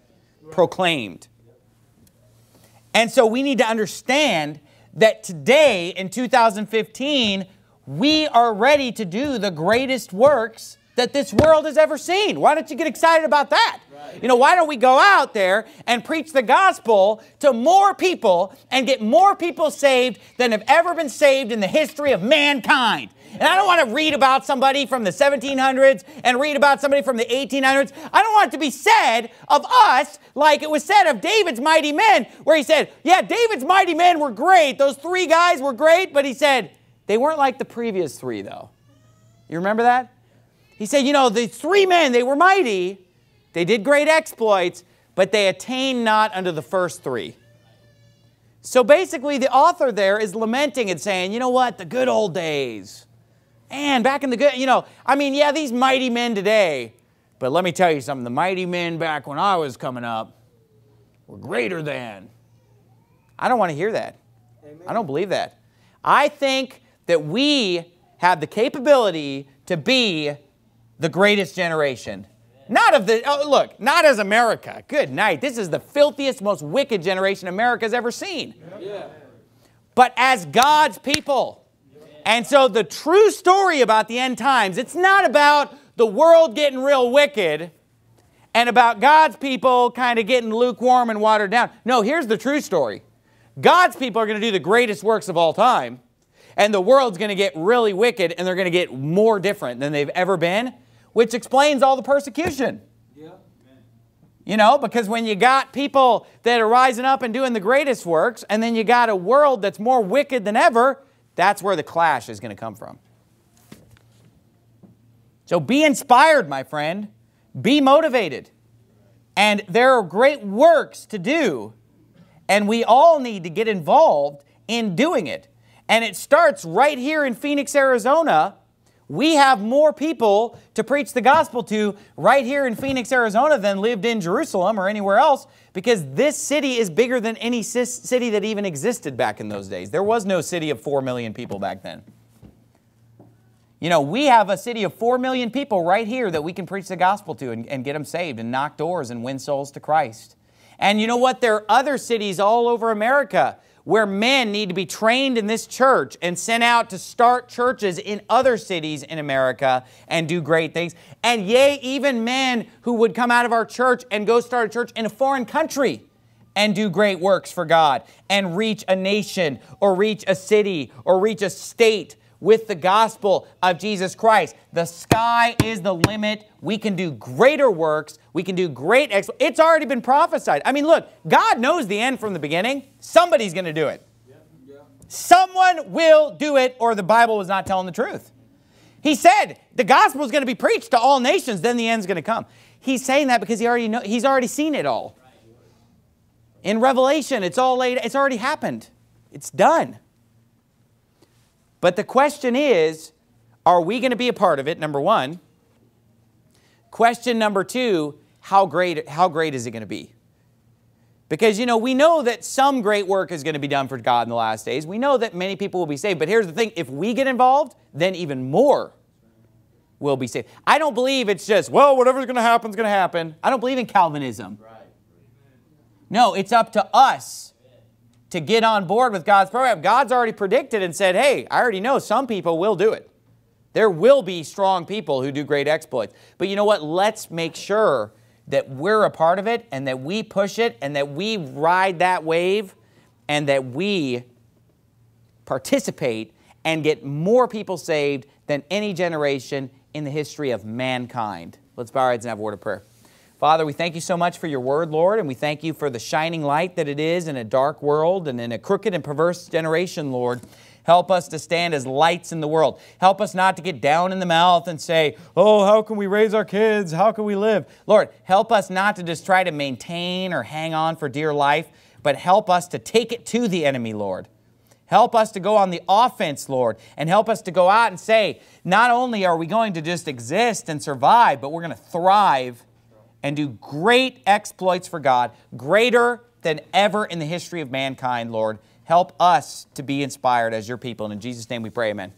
proclaimed. And so we need to understand that today in 2015, we are ready to do the greatest works that this world has ever seen. Why don't you get excited about that? You know, why don't we go out there and preach the gospel to more people and get more people saved than have ever been saved in the history of mankind? And I don't want to read about somebody from the 1700s and read about somebody from the 1800s. I don't want it to be said of us like it was said of David's mighty men, where he said, Yeah, David's mighty men were great. Those three guys were great, but he said, they weren't like the previous three, though. You remember that? He said, You know, the three men, they were mighty, they did great exploits, but they attained not unto the first three. So basically, the author there is lamenting and saying, you know what, the good old days. And back in the good, you know, I mean, yeah, these mighty men today, but let me tell you something the mighty men back when I was coming up were greater than. I don't want to hear that. Amen. I don't believe that. I think that we have the capability to be the greatest generation not of the, oh, look, not as America. Good night. This is the filthiest, most wicked generation America's ever seen. Yeah. But as God's people. And so the true story about the end times, it's not about the world getting real wicked and about God's people kind of getting lukewarm and watered down. No, here's the true story. God's people are going to do the greatest works of all time, and the world's going to get really wicked and they're going to get more different than they've ever been which explains all the persecution. Yeah. You know, because when you got people that are rising up and doing the greatest works, and then you got a world that's more wicked than ever, that's where the clash is going to come from. So be inspired, my friend. Be motivated. And there are great works to do, and we all need to get involved in doing it. And it starts right here in Phoenix, Arizona, we have more people to preach the gospel to right here in Phoenix, Arizona than lived in Jerusalem or anywhere else because this city is bigger than any city that even existed back in those days. There was no city of 4 million people back then. You know, we have a city of 4 million people right here that we can preach the gospel to and, and get them saved and knock doors and win souls to Christ. And you know what? There are other cities all over America where men need to be trained in this church and sent out to start churches in other cities in America and do great things. And yea, even men who would come out of our church and go start a church in a foreign country and do great works for God and reach a nation or reach a city or reach a state with the gospel of Jesus Christ. The sky is the limit. We can do greater works. We can do great ex- It's already been prophesied. I mean, look, God knows the end from the beginning. Somebody's going to do it. Someone will do it, or the Bible was not telling the truth. He said the gospel is going to be preached to all nations, then the end's going to come. He's saying that because he already know, he's already seen it all. In Revelation, it's all laid, it's already happened. It's done. But the question is, are we going to be a part of it? Number one. Question number two, how great, how great is it going to be? Because, you know, we know that some great work is going to be done for God in the last days. We know that many people will be saved. But here's the thing if we get involved, then even more will be saved. I don't believe it's just, well, whatever's going to happen is going to happen. I don't believe in Calvinism. Right. No, it's up to us to get on board with God's program. God's already predicted and said, hey, I already know some people will do it. There will be strong people who do great exploits. But you know what? Let's make sure that we're a part of it and that we push it and that we ride that wave and that we participate and get more people saved than any generation in the history of mankind. Let's bow our heads and have a word of prayer. Father, we thank you so much for your word, Lord, and we thank you for the shining light that it is in a dark world and in a crooked and perverse generation, Lord. Help us to stand as lights in the world. Help us not to get down in the mouth and say, Oh, how can we raise our kids? How can we live? Lord, help us not to just try to maintain or hang on for dear life, but help us to take it to the enemy, Lord. Help us to go on the offense, Lord, and help us to go out and say, not only are we going to just exist and survive, but we're going to thrive and do great exploits for God, greater than ever in the history of mankind, Lord. Help us to be inspired as your people. And in Jesus' name we pray, amen.